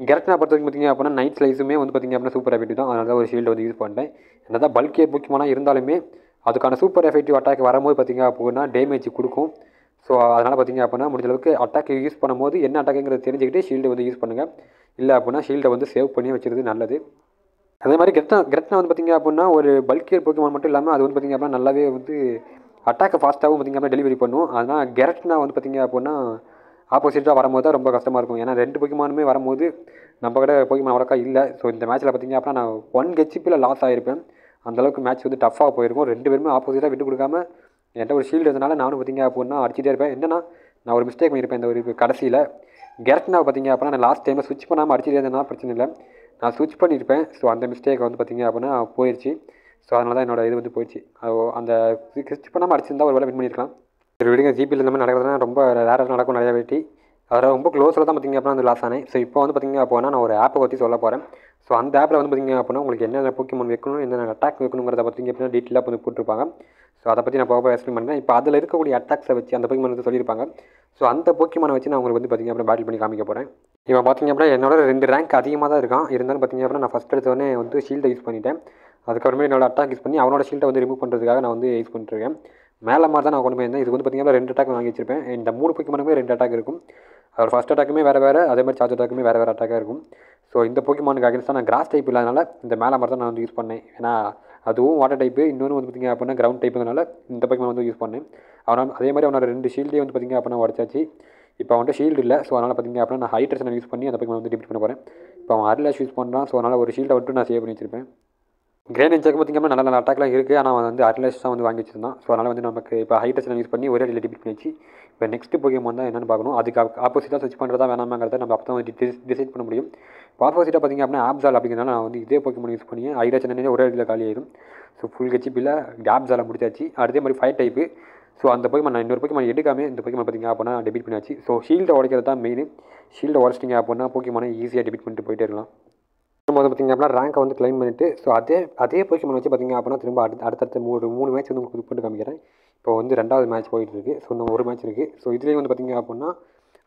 கெரட்னா பொறுத்த வரைக்கும் பார்த்திங்க அப்படின்னா நைட் ஸ்லைஸுமே வந்து பார்த்திங்க அப்படின்னா சூப்பர் எஃபெக்டிவ் தான். அதனால தான் ஒரு ஷீல்டு வந்து யூஸ் பண்ணிட்டேன். என்ன தான் பல்கே போக்கியமான இருந்தாலுமே அதுக்கான சூப்பர் எஃபெக்டிவ் அட்டாக் வரும்போது பார்த்திங்க அப்படின்னா டேமேஜ் கொடுக்கும். ஸோ அதனால் பார்த்திங்க அப்படின்னா முடிஞ்ச அளவுக்கு அட்டாக் யூஸ் பண்ணும்போது என்ன அட்டாக்குங்கிறத தெரிஞ்சுக்கிட்டு ஷீல்டு வந்து யூஸ் பண்ணுங்கள் இல்லை அப்படின்னா ஷீல்டை வந்து சேவ் பண்ணி வச்சுருது நல்லது. அதே மாதிரி கிரெட்னா கெட்னா வந்து பார்த்திங்க அப்படின்னா ஒரு பல்கியர் போக்கிமான் மட்டும் இல்லாமல் அது வந்து பார்த்திங்க அப்படின்னா நல்லாவே வந்து அட்டாக்கை ஃபாஸ்ட்டாகவும் பார்த்திங்க அப்படின்னா டெலிவரி பண்ணும். அதனால் கெரட்னா வந்து பார்த்திங்க அப்படின்னா ஆப்போசிட்டாக வரும்போது தான் ரொம்ப கஷ்டமாக இருக்கும். ஏன்னா ரெண்டு பொக்கிமானுமே வரும்போது நம்ம கிட்ட பொக்கிமான் அவ்வளோக்கா இல்லை. ஸோ இந்த மேட்ச்சில் பார்த்திங்க அப்படின்னா நான் ஒன் ஹெச்பியில் லாஸ் ஆகிருப்பேன் அந்தளவுக்கு மேட்ச் வந்து டஃப்பாக போயிருக்கும். ரெண்டு பேருமே ஆப்போசிட்டாக விட்டு கொடுக்காம என்கிட்ட ஒரு ஷீல்டு இருந்தனால நானும் பார்த்திங்க அப்படின்னா அடிச்சிட்டே இருப்பேன். என்னன்னா நான் ஒரு மிஸ்டேக் பண்ணியிருப்பேன் இந்த ஒரு கடைசியில். கெரட்னா பார்த்திங்க அப்படின்னா நான் லாஸ்ட் டைமில் ஸ்விட்ச் பண்ணாமல் அடிச்சிட்டே இருந்தேன்னா பிரச்சனை இல்லை. நான் ஸ்விட்ச் பண்ணியிருப்பேன். ஸோ அந்த மிஸ்டேக் வந்து பார்த்திங்க அப்படின்னா போயிடுச்சு ஸோ அதனால தான் என்னோட இது வந்து போயிடுச்சு. அந்த ஸ்விட்ச் பண்ணாமல் அடிச்சிருந்தா ஒரு வேலை வின் பண்ணியிருக்கலாம். சரி விடுங்க ஜிபியில் இந்த மாதிரி நடக்கிறதுனா ரொம்ப ரேராக நடக்கும் நிறையா வெட்டி. அதில் ரொம்ப க்ளோஸில் தான் பார்த்திங்க அப்படின்னா வந்து லாஸ் ஆனேன் ஸோ இப்போ வந்து பார்த்திங்க அப்படின்னா நான் ஒரு ஆப்பை பற்றி சொல்ல போகிறேன் ஸோ அந்த ஆப்பில் வந்து பார்த்திங்க அப்படின்னா உங்களுக்கு என்னென்ன போக்கிமான் வைக்கணும் என்னென்ன அட்டாக் வைக்கணுங்கிறத பார்த்திங்க அப்படின்னா டீட்டெயிலாக வந்து போட்டிருப்பாங்க. ஸோ அதை பற்றி நான் போக எக்ஸ்பிளைன் பண்ணுறேன் இப்போ அதில் இருக்கக்கூடிய அட்டாக்ஸை வச்சு அந்த போக்கிமான் வந்து சொல்லியிருப்பாங்க. ஸோ அந்த போக்கிமானை வச்சு நான் உங்களுக்கு வந்து பார்த்திங்க அப்படின்னா பேட்டில் பண்ணி காமிக்க போகிறேன் இவன் பார்த்திங்க அப்படின்னா என்னோட ரெண்டு ரேங்க் அதிகமாக தான் இருக்கான். இருந்தாலும் பார்த்திங்க அப்படின்னா நான் ஃபஸ்ட் எடுத்தவொடனே வந்து ஷீல்டை யூஸ் பண்ணிட்டேன். அதுக்கப்புறமே என்னோட அட்டாக் யூஸ் பண்ணி அவனோட ஷீல்டை வந்து ரிமூவ் பண்ணுறதுக்காக நான் வந்து யூஸ் பண்ணிட்டுருக்கேன் மேலே மாதிரி தான் நான் கொண்டு போயிருந்தேன். இது வந்து பார்த்திங்கன்னா ரெண்டு அட்டாக் வாங்கி வச்சிருப்பேன். இந்த மூணு பொக்கிமானுமே ரெண்டு அட்டாக் இருக்கும். அதோட ஃபஸ்ட் அட்டாக்குமே வேறு வேறு அதே மாதிரி சார்ஜ் அட்டாக்குமே வேறு வேறு அட்டாக்காக இருக்கும். ஸோ இந்த பொக்கிமானுக்கு அகேன்ஸ்டாக நான் கிராஸ் டைப் இல்லாதனால இந்த மேலே மாதிரி தான் நான் வந்து யூஸ் பண்ணேன். ஏன்னா அதுவும் வாட்டர் டைப்பு இன்னொன்று வந்து பார்த்திங்க அப்படின்னா கிரவுண்ட் டைப்புனால இந்த பொக்கிமான் வந்து யூஸ் பண்ணேன். அவனால் அதே மாதிரி அவனோட ரெண்டு ஷீல்டே வந்து பார்த்திங்க அப்படின்னா உடச்சாச்சு. இப்போ அவன்கிட்ட ஷீல்டு இல்லை. ஸோ அதனால் பார்த்திங்க அப்படின்னா நான் ஹைட்ரேஷனை யூஸ் பண்ணி அந்த பக்கம் வந்து டிபிட் பண்ண போகிறேன் இப்போ அவன் அரிலாஷ் யூஸ் பண்ணுறான் ஸோ அதனால் ஒரு ஷீல்டை விட்டு நான் சேவ் பண்ணி வச்சிருப்பேன். கிரேன் இன்ச்சாக்கு பார்த்திங்க நல்ல நல்ல அட்டாக்லாம் இருக்குது ஆனால் வந்து அரிலாஷ் தான் வந்து வாங்கி வச்சிருந்தான். ஸோ அதனால் வந்து நமக்கு இப்போ ஹைட்ரேஷனை யூஸ் பண்ணி ஒரே அடியில் டிபிட் பண்ணிச்சு இப்போ நெக்ஸ்ட் போக்கிமான் தான் என்னென்னு பார்க்கணும். அதுக்கு ஆப்போசிட்டாக ஸ்விட்ச் பண்ணுறதா வேணாமாங்கிறத நம்ம அப்போ தான் வந்து டிசைட் பண்ண முடியும். இப்போ ஆப்போசிட்டாக பார்த்திங்க அப்படின்னா ஆப்ஸால் அப்படிங்கிறனால நான் வந்து இதே போக்கிமான் யூஸ் பண்ணி ஹைட்ரேஷன் ஒரே அடியில் காலி ஆயிடும் ஸோ ஃபுல் ஹெச்பியில் ஆப்ஸால் முடிச்சாச்சு. அதே மாதிரி ஃபைவ் டைப்பு ஸோ அந்த போக்கிமான் நான் இன்னொரு போக்கிமான் எடுக்காமல் இந்த போக்கிமான் பார்த்திங்க அப்படின்னா டெபிட் பண்ணியாச்சு. ஸோ ஷீல்டை உடைக்கிறது தான் மெயின் ஷீல்டை உடச்சிட்டிங்க அப்படின்னா போக்கிமானை ஈஸியாக டெபிட் பண்ணிட்டு போயிட்டே இருக்கலாம். திரும்ப வந்து பார்த்திங்க அப்படின்னா ரேங்கை வந்து கிளைம் பண்ணிட்டு ஸோ அதே அதே பொசிஷன் வச்சு பார்த்திங்க அப்படின்னா திரும்ப அடுத்த அடுத்தடுத்த மூணு மூணு மேட்ச் வந்து உங்களுக்கு போட்டு காமிக்கிறேன். இப்போ வந்து ரெண்டாவது மேட்ச் போயிட்டு இருக்கு. ஸோ இன்னும் ஒரு மேட்ச் இருக்குது ஸோ இதுலேயும் வந்து பார்த்திங்க அப்படின்னா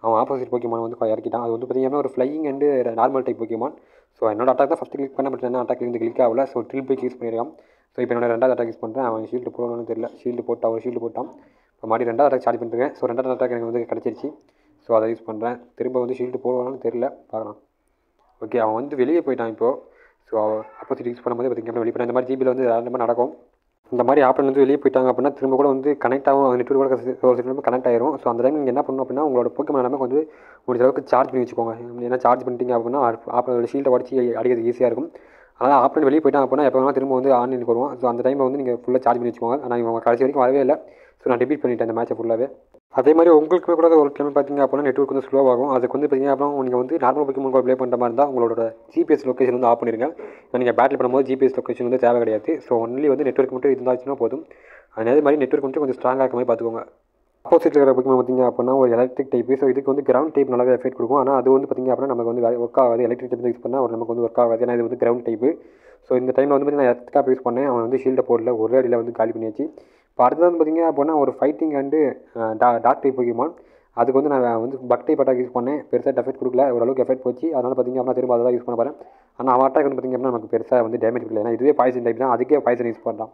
அவன் ஆப்போசிட் போக்கியமான வந்து இறக்கிட்டான் அது வந்து பார்த்திங்கன்னா ஒரு flying and normal type Pokemon so என்னோட அட்டாக் தான் ஃபஸ்ட்டு கிளிக் பண்ண பட் என்ன அட்டாக் வந்து கிளிக் ஆகல. ஸோ ட்ரில் போய் யூஸ் பண்ணியிருக்கான் ஸோ இப்போ என்னோட ரெண்டாவது அட்டாக் யூஸ் பண்ணுறேன் அவன் ஷீல்டு போடணும்னு தெரியல. ஷீல்டு போட்டு அவன் ஷீல்டு போட்டான். இப்போ மறுபடியும் ரெண்டாவது அட்டாக் சார்ஜ் பண்ணிருக்கேன் ஸோ ரெண்டாவது அட்டாக் எனக்கு வந்து கிடச்சிருச்சு. ஸோ அதை யூஸ் பண்ணுறேன் திரும்ப வந்து ஷீல்டு போடுவானு தெரியல. பார்க்கலாம். ஓகே அவன் வந்து வெளியே போயிட்டான் இப்போது ஸோ அப்போசிட் யூஸ் பண்ணும்போது பார்த்திங்கன்னா வெளியே போயிட்டான். இந்த மாதிரி ஜிபியில் வந்து ரேண்டமாக நடக்கும்? இந்த மாதிரி ஆப்ல வந்து வெளியே போயிட்டாங்க அப்படின்னா திரும்ப கூட வந்து கனெக்ட் ஆகும். நெட்ஒர்க் கூட கனெக்ட் ஆயிரும். ஸோ அந்த டைம் நீங்கள் என்ன பண்ணணும் அப்படின்னா உங்களோட போக்கமான எல்லாமே கொஞ்சம் முடிஞ்ச அளவுக்கு சார்ஜ் பண்ணி வச்சுக்கோங்க. ஏன்னா சார்ஜ் பண்ணிட்டீங்க அப்படின்னா ஆப்பில் ஷீல்டை உடச்சி அடிக்கிறது ஈஸியாக இருக்கும். அதனால் ஆப்பில் வெளியே போயிட்டாங்க அப்படின்னா எப்போ வேணால் திரும்ப வந்து ஆன்லைனுக்கு வருவோம் ஸோ அந்த டைமில் வந்து நீங்கள் ஃபுல்லாக சார்ஜ் பண்ணி வச்சுக்கோங்க. ஆனால் இவங்க கடைசி வரைக்கும் வரவே இல்லை. ஸோ நான் டெபிட் பண்ணிட்டேன் இந்த மேட்சை ஃபுல்லாகவே அதே மாதிரி உங்களுக்கு கூட ஒரு டைம் பார்த்தீங்க அப்படின்னா நெட்ஒர்க் வந்து ஸ்லோவாகும் அதுக்கு வந்து பார்த்தீங்க அப்படின்னா நீங்கள் வந்து நார்மல் போக்கிமோன் ப்ளே பண்ணுற மாதிரி இருந்தால் உங்களோட ஜிபிஎஸ் லொக்கேஷன் வந்து ஆஃப் பண்ணிருங்க. நீங்கள் பேட்டில் பண்ணும்போது ஜிபிஎஸ் லொக்கேஷன் வந்து தேவை கிடையாது. ஸோ ஒன்லி வந்து நெட்ஒர்க் மட்டும் இருந்தாச்சுன்னா போதும். அதே மாதிரி நெட்ஒர்க் மட்டும் கொஞ்சம் ஸ்ட்ராங்காக இருக்க மாதிரி பார்த்துக்கோங்க. ஆப்போசிட்டில் இருக்கிற போக்கிமோன் பார்த்திங்க அப்படின்னா ஒரு எலக்ட்ரிக் டைப் ஸோ இதுக்கு வந்து கிரவுண்ட் டைப் நல்லாவே எஃபெக்ட் கொடுக்கும். ஆனால் அது வந்து பார்த்திங்க அப்படின்னா நமக்கு வந்து ஒர்க் ஆகாது. எலக்ட்ரிக் டைப் யூஸ் பண்ணால் நமக்கு வந்து ஒர்க் ஆகாது. ஏன்னா இது வந்து கிரவுண்ட் டைப்பு ஸோ இந்த டைமில் வந்து நான் எர்த்காப் யூஸ் பண்ணேன்? அவன் வந்து ஷீல்டை போடல. ஒரு அடியில் வந்து காலி பண்ணியாச்சு. இப்போ அடுத்தது வந்து பார்த்தீங்க அப்படின்னா ஒரு ஃபைட்டிங் அண்டு டா டாக் டைப் போக்கிமான் அதுக்கு வந்து நான் வந்து பக்டை டைப் யூஸ் பண்ணேன். பெருசாக எஃபெக்ட் கொடுக்கல. ஓரளவுக்கு எஃபெக்ட் போச்சு. அதனால் பார்த்தீங்க அப்படின்னா திரும்ப அதை யூஸ் பண்ண போகிறேன் ஆனால் அவன் அட்டாக் வந்து பார்த்தீங்க அப்படின்னா நமக்கு பெருசாக வந்து டேமேஜ் கொடுக்கல. ஏன்னா இதுவே பாய்சன் டைப் தான். அதுக்கே பாய்சன் யூஸ் பண்ணுறான்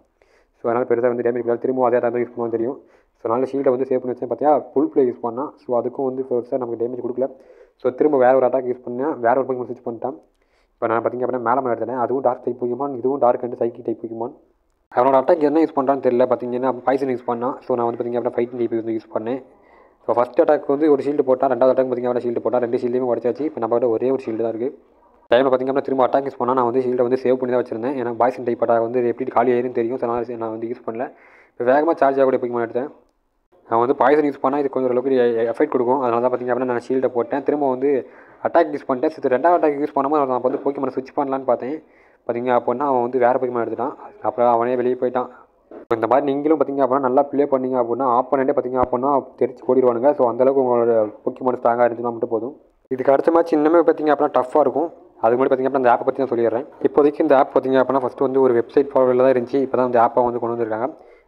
ஸோ அதனால் பெருசாக வந்து டேமேஜ் கொடுக்கல. திரும்ப அதே தான் யூஸ் பண்ணுவோம் தெரியும். ஸோ அதனால் ஷீல்டை வந்து சேவ் பண்ணி வச்சேன். பார்த்தியா ஃபுல் ப்ளே யூஸ் பண்ணால் ஸோ அதுக்கும் வந்து பெருசாக நமக்கு டேமேஜ் கொடுக்கல. ஸோ திரும்ப வேறு ஒரு அட்டாக் யூஸ் பண்ணேன். வேறு ஒரு பக்கம் ஸ்விட்ச் பண்ணிட்டான். இப்போ நான் பார்த்திங்க அப்படின்னா மேலே மேலே எடுத்தேன் அதுவும் டார்க் டைப் போய்க்குமான் இதுவும் dark and cycle type Pokemon அவனோட அட்டாக் என்ன யூஸ் பண்ணுறான்னு தெரியல. பார்த்தீங்கன்னா பாய்சன் யூஸ் பண்ணான். ஸோ நான் வந்து பார்த்திங்க அப்படின்னா ஃபைட்டிங் டைப் வந்து யூஸ் பண்ணேன். ஸோ ஃபஸ்ட் அட்டாக் வந்து ஒரு ஷீல்டு போட்டால் ரெண்டாவது அட்டாக் பார்த்திங்க அப்படின்னா ஷீல்டு போட்டால் ரெண்டு ஷீல்டுமே உடச்சாச்சு. இப்போ நம்ம ஒரே ஒரு ஷீல்டு தான் இருக்குது டைமில் பார்த்திங்க அப்படின்னா திரும்ப அட்டாக் யூஸ் பண்ணால் நான் வந்து ஷீல்டை வந்து சேவ் பண்ணி தான் வச்சிருந்தேன். ஏன்னா பாய்சன் டைப் அட்டாக் வந்து எப்படி காலி ஆயிருன்னு தெரியும். ஸோ நான் வந்து யூஸ் பண்ணல. இப்போ வேகமாக சார்ஜ் ஆகக்கூடிய போய் எடுத்தேன். நான் வந்து பாய்சன் யூஸ் பண்ணால் இது கொஞ்சம் அளவுக்கு எஃபெக்ட் கொடுக்கும். அதனால தான் பார்த்திங்க அப்படின்னா நான் ஷீல்டை போட்டேன். திரும்ப வந்து அட்டாக் யூஸ் பண்ணிட்டேன். ஸோ ரெண்டாவது அட்டாக் யூஸ் பண்ணும்போது நான் வந்து போக்கிமான் ஸ்விட்ச் பண்ணலான்னு பார்த்தேன். பார்த்திங்க அப்படின்னா அவன் வந்து வேறு பக்கமாக எடுத்துட்டான். அப்புறம் அவனே வெளியே போயிட்டான். இந்த மாதிரி நீங்களும் பார்த்திங்க அப்படின்னா நல்லா ப்ளே பண்ணிங்க அப்படின்னா ஆப்போனண்ட்டே பார்த்திங்க அப்படின்னா தெரிச்சு ஓடிடுவானுங்க. ஸோ அந்தளவுக்கு உங்களோட போக்கிமான் ஸ்ட்ராங்காக இருந்துச்சுன்னா மட்டும் போதும். இதுக்கு அடுத்த மேட்ச் இன்னுமே பார்த்திங்க அப்படின்னா டஃப்பாக இருக்கும். அதுக்கு முன்னாடி பார்த்திங்க அப்படின்னா அந்த ஆப்பை பற்றி நான் சொல்லிடுறேன். இப்போதைக்கு இந்த ஆப் பார்த்திங்க அப்படின்னா ஃபஸ்ட்டு வந்து ஒரு வெப்சைட் ஃபார்வர்டில் தான் இருந்துச்சு. இப்போ தான் இந்த ஆப்பை வந்து கொண்டு வந்திருக்காங்க.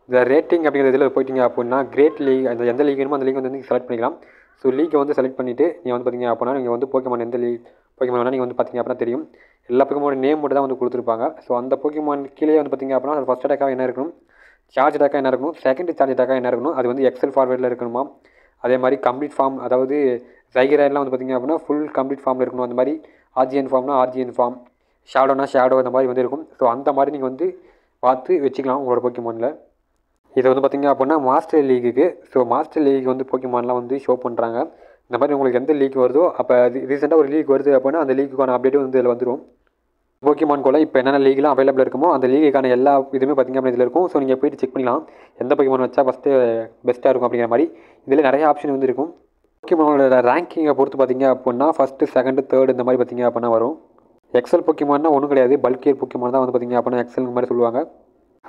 இந்த ரேட்டிங் அப்படிங்கிற இதில் போயிட்டீங்க அப்படின்னா கிரேட் லீக் அந்த எந்த லீக் வேணுமோ அந்த லீக் வந்து நீங்கள் செலக்ட் பண்ணிக்கலாம். ஸோ லீக்கை வந்து செலக்ட் பண்ணிவிட்டு நீங்கள் வந்து பார்த்திங்க அப்படின்னா நீங்கள் வந்து போக்கமான எந்த லீக் போக்கிமான் நீங்கள் வந்து பார்த்திங்க அப்படின்னா தெரியும். எல்லா போக்கிமானோட நேம் மட்டும் தான் வந்து கொடுத்துருப்பாங்க. ஸோ அந்த போக்கிமான் கீழே வந்து பார்த்திங்க அப்படின்னா ஃபஸ்ட் அட்டாக்காக என்ன இருக்கணும்? சார்ஜ் அட்டாக்காக என்ன இருக்கணும்? செகண்ட் சார்ஜ் அட்டாக்காக என்ன இருக்கணும்? அது வந்து எக்ஸல் ஃபார்வேர்டில் இருக்கணுமா? அதே மாதிரி கம்ப்ளீட் ஃபார்ம் அதாவது ஜைகராய்டெலாம் வந்து பார்த்திங்க அப்படின்னா ஃபுல் கம்ப்ளீட் ஃபார்மில் இருக்கணும். அந்த மாதிரி ஆர்ஜிஎன் ஃபார்ம்னா ஆர்ஜிஎன் ஃபார்ம் ஷேடோனா ஷேடோ அந்த மாதிரி வந்து இருக்கும். ஸோ அந்த மாதிரி நீங்கள் வந்து பார்த்து வச்சுக்கலாம் உங்களோட போக்கிமானில் இதை வந்து பார்த்திங்க அப்படின்னா master league so master league வந்து போக்கிமான்லாம் வந்து ஷோ பண்ணுறாங்க இந்த மாதிரி உங்களுக்கு எந்த லீக் வருதோ அப்போ ரீசெண்டாக ஒரு லீக் வருது அப்படின்னா அந்த லீக்குக்கான அப்டேட்டும் வந்து இதில் வந்துடும் போக்கிமான் கூட இப்போ என்னென்ன லீக்லாம் அவைலபிள் இருக்குமோ அந்த லீக்குக்கான எல்லா இதுவுமே பார்த்திங்க அப்படின்னா இதில் இருக்கும். ஸோ நீங்கள் போயிட்டு செக் பண்ணிக்கலாம். எந்த போக்கிமான் வச்சா ஃபஸ்ட்டு பெஸ்ட்டாக இருக்கும் அப்படிங்கிற மாதிரி. இதில் நிறைய ஆப்ஷன் வந்து இருக்கும். போக்கிமானோட ரேங்கிங்கை பொறுத்து பார்த்திங்க அப்படின்னா ஃபஸ்ட்டு செகண்டு தேர்டு இந்த மாதிரி பார்த்திங்க அப்படின்னா வரும். எக்ஸல் போக்கிமான்னா ஒன்றும் கிடையாது. பல்கியர் போக்கிமான் தான் வந்து பார்த்திங்க அப்படின்னா எக்ஸல் மாதிரி சொல்லுவாங்க.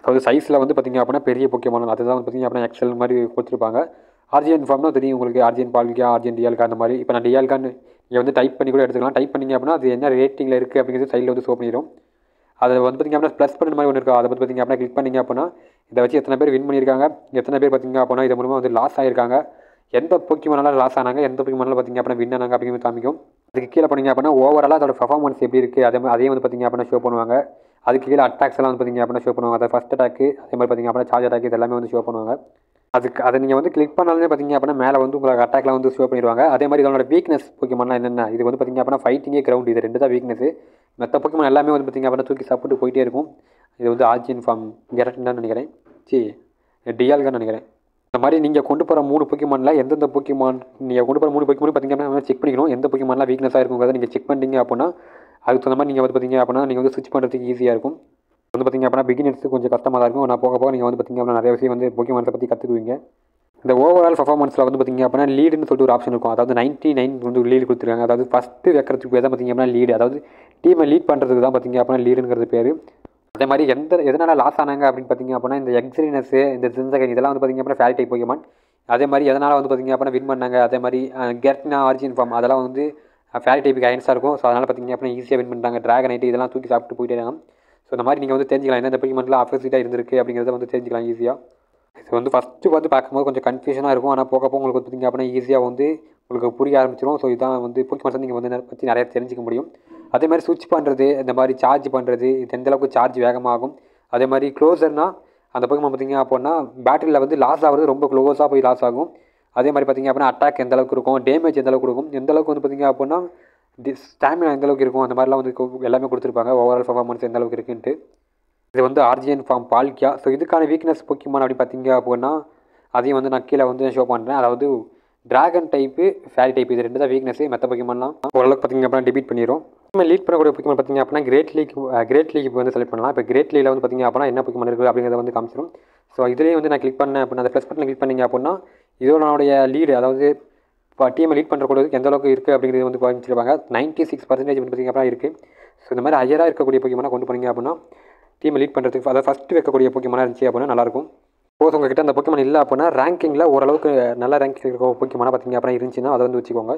அதாவது சைஸில் வந்து பார்த்திங்க அப்படின்னா பெரிய போக்கியமான அதுதான் வந்து பார்த்திங்க அப்படின்னா எக்ஸல் மாதிரி கொடுத்துருப்பாங்க. ஆர்ஜிஎன் ஃபார்ம்னா தெரியும் உங்களுக்கு. ஆர்ஜிஎன் பால்கியா ஆர்ஜிஎன் டிஎல்கா அந்த மாதிரி. இப்போ நான் டிஎல்கான்னு நீங்கள் வந்து டைப் பண்ணி கூட எடுத்துக்கலாம். டைப் பண்ணிங்க அப்படின்னா அது என்ன ரேட்டிங்கில் இருக்குது அப்படிங்கிறது சைடில் வந்து ஷோ பண்ணிடும். அதை வந்து பார்த்திங்க அப்படின்னா ப்ளஸ் பண்ண மாதிரி ஒன்று இருக்கும் அதை வந்து பார்த்திங்க அப்படின்னா கிளிக் பண்ணிங்க அப்படின்னா இதை வச்சு எத்தனை பேர் வின் பண்ணியிருக்காங்க? எத்தனை பேர் பார்த்திங்க அப்படின்னா இது மூலமாக வந்து லாஸ் ஆகிருக்காங்க எந்த போக்கிமானால லாஸ் ஆனாங்க? எந்த போக்கிமானால பார்த்திங்க அப்படின்னா வின் ஆனாங்க அப்படிங்கிறது காமிக்கும். அதுக்கு கீழே பண்ணிங்க அப்படின்னா ஓவராலாக அதோட பர்ஃபார்மன்ஸ் எப்படி இருக்குது அதே மாதிரி அதையும் வந்து பார்த்திங்க அப்படின்னா ஷோ பண்ணுவாங்க. அதுக்கு கீழே அட்டாக்ஸ் எல்லாம் வந்து பார்த்திங்க அப்படின்னா ஷோ பண்ணுவாங்க. அதை ஃபஸ்ட் அட்டாக்கு அதே மாதிரி பார்த்திங்க அப்படின்னா சார்ஜ் அட்டாக் இதெல்லாமே வந்து ஷோ பண்ணுவாங்க. அதுக்கு அதை நீங்கள் வந்து கிளிக் பண்ணாலே பார்த்தீங்க அப்படின்னா மேலே வந்து உங்களுக்கு அட்டாக்லாம் வந்து ஷோ பண்ணிடுவாங்க. அதே மாதிரி இதோட வீக்னஸ் போக்கிமான்லாம் என்னென்ன இது வந்து பார்த்திங்க அப்படின்னா ஃபைட்டிங்கே கிரவுண்ட் இது ரெண்டு தான் வீக்னஸ் மற்ற போக்கிமான் எல்லாமே வந்து பார்த்திங்க அப்படின்னா தூக்கி சாப்பிட்டு போயிட்டே இருக்கும். இது வந்து ஆர்ஜின் ஃபார்ம் கெரட்டன் நினைக்கிறேன். சி டியால்கான்னு நினைக்கிறேன். இந்த மாதிரி நீங்கள் கொண்டு போகிற மூணு பொக்கிமானில் எந்தெந்த பொக்கிமான் நீங்கள் கொண்டு போகிற மூணு பொக்கிமான் பார்த்திங்க செக் பண்ணிக்கணும். எந்த பொக்கிமான்லாம் வீக்னஸாக இருக்குங்கிறத நீங்கள் செக் பண்ணிட்டீங்க அப்படின்னா அதுக்கு தகுந்த மாதிரி நீங்கள் வந்து பார்த்திங்க அப்படின்னா நீங்கள் வந்து ஸ்விட்ச் பண்ணுறதுக்கு ஈஸியாக இருக்கும். வந்து பார்த்திங்க அப்படின்னா பிகினர்ஸுக்கு கொஞ்சம் கஷ்டமாக தான் இருக்கும். நான் போக போக நீங்கள் வந்து பார்த்திங்க அப்படின்னா நிறைய விஷயம் வந்து பொக்கிமானத்தை பற்றி கற்றுக்குவீங்க இந்த ஓவரால் பர்ஃபார்மன்ஸில் வந்து பார்த்திங்க அப்படின்னா லீடுன்னு சொல்லிட்டு ஒரு ஆப்ஷன் இருக்கும். அதாவது நைன்ட்டி நைன் வந்து லீடு கொடுத்துருக்காங்க. அதாவது ஃபஸ்ட்டு வைக்கிறதுக்கு பேர் தான் பார்த்திங்க அப்படின்னா லீடு அதாவது டீமை லீட் பண்ணுறதுக்கு தான் பார்த்திங்க அப்படின்னா லீடுங்கிறது பேர். அதே மாதிரி எந்த எதனால் லாஸ் ஆனாங்க அப்படின்னு பார்த்திங்க அப்படின்னா இந்த எக்ஸினஸ்ஸு இந்த ஜின்சகன் இதெல்லாம் வந்து பார்த்திங்க அப்படின்னா ஃபேரி டைப் போக்கியமான் அதே மாதிரி எதனால் வந்து பார்த்திங்க அப்படின்னா வின் பண்ணாங்க. அதே மாதிரி கெர்ட்னா ஆர்ஜின் ஃபார்ம் அதெல்லாம் வந்து ஃபேரி டைப்புக்கு அயன்ஸாக இருக்கும். ஸோ அதனால் பார்த்திங்க அப்படின்னா ஈஸியாக வின் பண்ணுறாங்க ட்ராகன் ஐட்டு இதெல்லாம் தூக்கி சாப்பிட்டு போயிட்டே இருக்காங்க. ஸோ இந்த மாதிரி நீங்கள் வந்து தெரிஞ்சிக்கலாம். எந்தெந்த போக்கியமான்லாம் ஆப்போசிட்டாக இருந்திருக்கு அப்படிங்கிறத வந்து தெரிஞ்சிக்கலாம் ஈஸியாக இது வந்து ஃபஸ்ட்டு வந்து பார்க்கும்போது கொஞ்சம் கன்ஃபியூஷனாக இருக்கும். ஆனால் போக போக உங்களுக்கு வந்து பார்த்திங்க அப்படின்னா ஈஸியாக வந்து உங்களுக்கு புரிய ஆரம்பிச்சிடும் ஸோ இதான் வந்து போக்கிமான்ஸ் நீங்கள் வந்து பற்றி நிறைய தெரிஞ்சுக்க முடியும். அதே மாதிரி சுவிட்ச் பண்ணுறது இந்த மாதிரி சார்ஜ் பண்ணுறது இது எந்த அளவுக்கு சார்ஜ் வேகமாகும். அதே மாதிரி க்ளோசர்னால் அந்த பக்கம் பார்த்திங்க அப்படின்னா பேட்டரியில் வந்து லாஸ் ஆகிறது ரொம்ப க்ளோஸாக போய் லாஸ் ஆகும். அதே மாதிரி பார்த்திங்க அப்படின்னா அட்டாக் எந்த அளவுக்கு இருக்கும் டேமேஜ் எந்த அளவுக்கு எந்தளவுக்கு எந்த அளவுக்கு வந்து பார்த்திங்க அப்படின்னா ஸ்டாமினா எந்தளவுக்கு இருக்கும் அந்த மாதிரிலாம் வந்து எல்லாமே கொடுத்துருப்பாங்க. ஓவரால் பர்ஃபார்மன்ஸ் எந்த அளவுக்கு இருக்குன்ட்டு. இது வந்து ஆர்ஜிஎன் ஃபார்ம் பால்கியா ஸோ இதுக்கான வீக்னஸ் பொக்கிமான் அப்படி பார்த்தீங்க அப்படின்னா அதையும் வந்து நான் கீழே வந்து ஷோ பண்ணுறேன் அதாவது டிராகன் டைப்பு ஃபேரி டைப் இது ரெண்டு தான் வீக்னஸ் மற்ற பொக்கிமான்லாம் ஓரளவுக்கு பார்த்தீங்க அப்படின்னா டிபீட் பண்ணிடும் நம்ம லீட் பண்ணக்கூடிய பொக்கிமான் பார்த்திங்க அப்படின்னா கிரேட் லீக் கிரேட் லீக் வந்து செலக்ட் பண்ணலாம். இப்போ கிரேட் லீக்ல வந்து பார்த்தீங்க அப்படின்னா என்ன பொக்கிமான் இருக்குது அப்படிங்கிறத வந்து காமிச்சிடும் ஸோ இதுலேயே வந்து நான் கிளிக் பண்ணேன் அப்படின்னா அந்த ப்ளஸ் பட்டன் கிளிக் பண்ணிங்க அப்படின்னா இதோடைய லீடு அதாவது இப்போ டீமை லீட் பண்ணுறக்கூடியது எந்த அளவுக்கு இருக்குது அப்படிங்கிறது வந்து காமிச்சிருப்பாங்க நைன்ட்டி சிக்ஸ் பர்சன்டேஜ் வந்து பார்த்திங்க அப்படின்னா இருக்குது ஸோ இந்த மாதிரி ஹையராக இருக்கக்கூடிய போக்கியமான கொண்டு போனீங்க அப்படின்னா டீமை லீட் பண்ணுறதுக்கு அதை ஃபஸ்ட்டு வைக்கக்கூடிய போக்கியமான இருந்துச்சு அப்படின்னா நல்லாயிருக்கும் சப்போஸ் உங்ககிட்ட அந்த பொக்கிமான் இல்லை அப்படின்னா ரேங்கிங்கில் ஓரளவுக்கு நல்ல ரேங்கிங் இருக்க பொக்கிமானாக பார்த்திங்க அப்புறம் இருந்துச்சுன்னா அதை வந்து வச்சுக்கோங்க.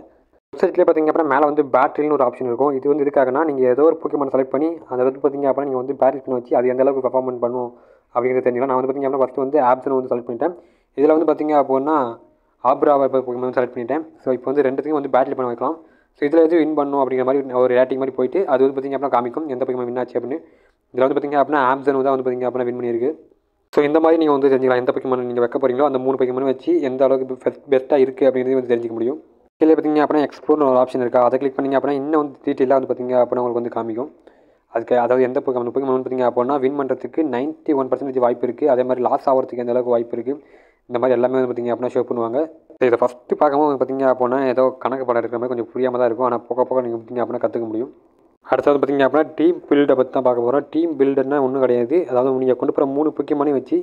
வெப்சைட்லேயே பார்த்திங்க அப்படின்னா மேலே வந்து பேட்டரின்னு ஒரு ஆப்ஷன் இருக்கும். இது வந்து இதுக்காகனா நீங்கள் ஏதோ ஒரு பொக்கிமான் செலக்ட் பண்ணி அதை வந்து பார்த்திங்க அப்படின்னா நீங்கள் வந்து பேட்டரி பண்ணி வச்சு அது எந்த அளவுக்கு பர்ஃபார்மன்ஸ் பண்ணும் அப்படிங்கிறது தெரிஞ்சுக்கலாம் நான் வந்து பார்த்திங்க அப்படின்னா ஃபஸ்ட்டு வந்து ஆப்ஷன் வந்து செலக்ட் பண்ணிட்டேன். இதில் வந்து பார்த்திங்க அப்படின்னா ஆப்ரா இப்போ பொக்கிமான் செலக்ட் பண்ணிட்டேன். ஸோ இப்போ வந்து ரெண்டுத்தையும் வந்து பேட்டரி பண்ண வைக்கலாம். ஸோ இதில் எது வின் பண்ணும் அப்படிங்கிற மாதிரி ஒரு ரேட்டிங் மாதிரி போயிட்டு அது வந்து பார்த்திங்க அப்படின்னா காமிக்கும். எந்த பக்கமாக வின் ஆச்சு அப்படின்னு. இதில் வந்து பார்த்திங்க அப்படின்னா ஆப்சன் தான் வந்து பார்த்திங்க அப்படின்னா வின் பண்ணியிருக்கு. ஸோ இந்த மாதிரி நீங்கள் வந்து தெரிஞ்சிக்கலாம். எந்த பக்கம் நீங்கள் வைக்க போகிறீங்களோ அந்த மூணு பக்கம் வச்சு எந்த அளவுக்கு பெஸ்ட் பெஸ்ட்டாக இருக்குது அப்படிங்கிறது வந்து தெரிஞ்சிக்க முடியும். கீழே பார்த்தீங்க அப்படின்னா எக்ஸ்ப்ளோர்னு ஒரு ஆப்ஷன் இருக்கா? அதை கிளிக் பண்ணிங்க அப்படின்னா இன்னும் வந்து டீட்டெயிலாக வந்து பார்த்தீங்க அப்படின்னா உங்களுக்கு வந்து காமிக்கும். அதுக்கு அதாவது எந்த பக்கம் பக்கம் வந்து பார்த்தீங்க அப்படின்னா வின் பண்ணுறதுக்கு நைன்ட்டி ஒன் பர்சன்டேஜ் வாய்ப்பு இருக்குது அதே மாதிரி லாஸ் ஆகிறதுக்கு எந்த அளவுக்கு வாய்ப்பு இருக்குது இந்த மாதிரி எல்லாமே வந்து பார்த்தீங்க அப்படின்னா ஷோ பண்ணுவாங்க. இதை ஃபஸ்ட்டு பார்க்கும்போது பார்த்தீங்க அப்படின்னா ஏதோ கணக்கு படம் இருக்கிற மாதிரி கொஞ்சம் புரியாமல் தான் இருக்கும். ஆனால் போக போக நீங்கள் பார்த்தீங்க அப்படின்னா கற்றுக்க முடியும். அடுத்தது பார்த்தீங்க அப்படின்னா டீம் பில்டை பற்றி தான் பார்க்க போகிறோம் டீம் பில்டுன்னா ஒன்றும் கிடையாது. அதாவது நீங்கள் கொண்டு போகிற மூணு முக்கியமான வச்சு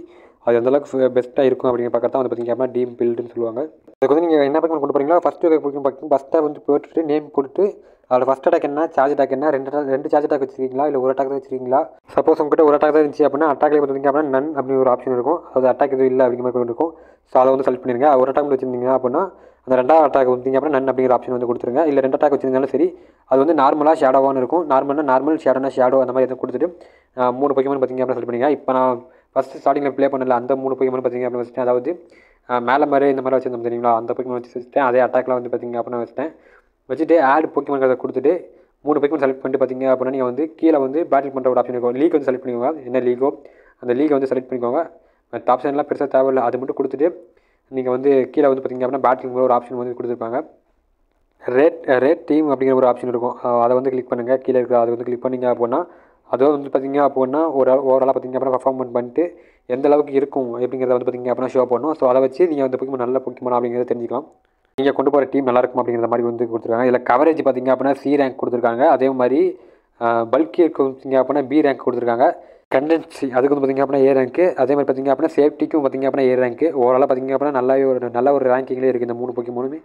அது எந்த அளவுக்கு பெஸ்ட்டாக இருக்கும் அப்படிங்கிற பார்க்கறது தான் வந்து பார்த்தீங்க அப்படின்னா டீம் பில்டுன்னு சொல்லுவாங்க. அதுக்கு வந்து நீங்கள் என்ன பொக்கிமான் கொண்டு போகிறீங்களோ ஃபஸ்ட்டு பொக்கிமான் பார்த்து ஃபஸ்ட்டாக வந்து போட்டுட்டு நேம் கொடுத்து அதோட ஃபஸ்ட் அட்டாக் என்ன சார்ஜ் அட்டாக் என்ன ரெண்டு attack- ரெண்டு சார்ஜ் அட்டாக் வச்சிருக்கீங்களா இல்லை ஒரு அட்டாக் தான் வச்சிருக்கீங்களா? சப்போஸ் உங்ககிட்ட ஒரு அட்டாக் தான் இருந்துச்சு அப்படின்னா அட்டாக்லேயே பார்த்தீங்க அப்படின்னா நன் அப்படின்னு ஒரு ஆப்ஷன் இருக்கும். அதாவது அட்டாக் எதுவும் இல்லை அப்படிங்கிற மாதிரி இருக்கும். ஸோ அதை வந்து செலக்ட் பண்ணிருங்க. ஒரு அட்டாக் வச்சிருந்தீங்க அப்படின்னா அந்த ரெண்டாவது அட்டாக் வந்தீங்க அப்படின்னா நன் அப்படிங்கிற ஆப்ஷன் வந்து கொடுத்துருங்க. இல்லை ரெண்டு அட்டாக் வச்சிருந்தாலும் சரி அது வந்து நார்மலாக ஷேடோவானு இருக்கும். நார்மல்னா நார்மல் ஷேடோனா ஷேடோ அந்த மாதிரி எதுவும் கொடுத்துட்டு மூணு பொக்கிமான் பார்த்தீங்க அப்படின்னா செலக்ட் பண்ணிங்க. இப்போ நான் ஃபஸ்ட்டு ஸ்டார்டிங்கில் ப்ளே பண்ணல. அந்த மூணு பொக்கிமான் பார்த்தீங்க அப்படின்னு வச்சுட்டேன் அதாவது மேலே மாதிரி இந்த மாதிரி வச்சுருந்தோம் தெரியுங்களா? அந்த பொக்கிமன் வச்சு வச்சுட்டேன். அதே அட்டாக்லாம் வந்து பார்த்தீங்க அப்படின்னா வச்சுட்டேன். வச்சுட்டு ஆட் பொக்கிமான் கொடுத்துட்டு மூணு பொக்கிமன் செலக்ட் பண்ணிட்டு பார்த்தீங்க அப்படின்னா நீங்கள் வந்து கீழே வந்து பேட்டில் பண்ணுற ஒரு ஆப்ஷன் இருக்கும். லீக் வந்து செலக்ட் பண்ணிக்கோங்க. என்ன லீகோ அந்த லீகை வந்து செலக்ட் பண்ணிக்கோங்க. மற்ற ஆப்ஷன்லாம் பெருசாக தேவையில்லை. அது மட்டும் கொடுத்துட்டு நீங்கள் வந்து கீழே வந்து பார்த்தீங்க அப்படின்னா பேட்டில் ஒரு ஆப்ஷன் வந்து கொடுத்துருப்பாங்க. ரேட் ரேட் டீம் அப்படிங்கிற ஒரு ஆப்ஷன் இருக்கும். அதை வந்து கிளிக் பண்ணுங்கள் கீழே இருக்கிற அதை வந்து கிளிக் பண்ணீங்க அப்படின்னா அதாவது வந்து பார்த்தீங்க அப்படின்னா ஒரு ஓவராலாக பார்த்தீங்க அப்படின்னா பர்ஃபார்மன்ஸ் பண்ணிட்டு எந்த அளவுக்கு இருக்கும் அப்படிங்கிறத வந்து பார்த்தீங்க அப்படின்னா ஷோ பண்ணும் ஸோ அதை வச்சு நீங்கள் வந்து பொக்கிமான் நல்ல பொக்கிமான் அப்படிங்கிறத தெரிஞ்சிக்கலாம் நீங்கள் கொண்டு போகிற டீம் நல்லா இருக்கும் அப்படிங்கிற மாதிரி வந்து கொடுத்துருக்காங்க இதில் கவரேஜ் பார்த்தீங்க அப்படின்னா சி ரேங்க் கொடுத்துருக்காங்க அதே மாதிரி பல்கி பார்த்தீங்க அப்படின்னா பி ரேங்க் கொடுத்துருக்காங்க கண்டென்சி அதுக்கு வந்து பார்த்தீங்க அப்படின்னா ஏ ரேங்க்கு அதே மாதிரி பார்த்தீங்க அப்படின்னா சேஃப்டிக்கும் பார்த்தீங்க அப்படின்னா ஏ ரேங்க்கு ஓவராலாக பார்த்தீங்க அப்படின்னா நல்லாவே ஒரு நல்ல ஒரு ரேங்கிங்லேயே இருக்குது இந்த மூணு பொக்கிமானுமே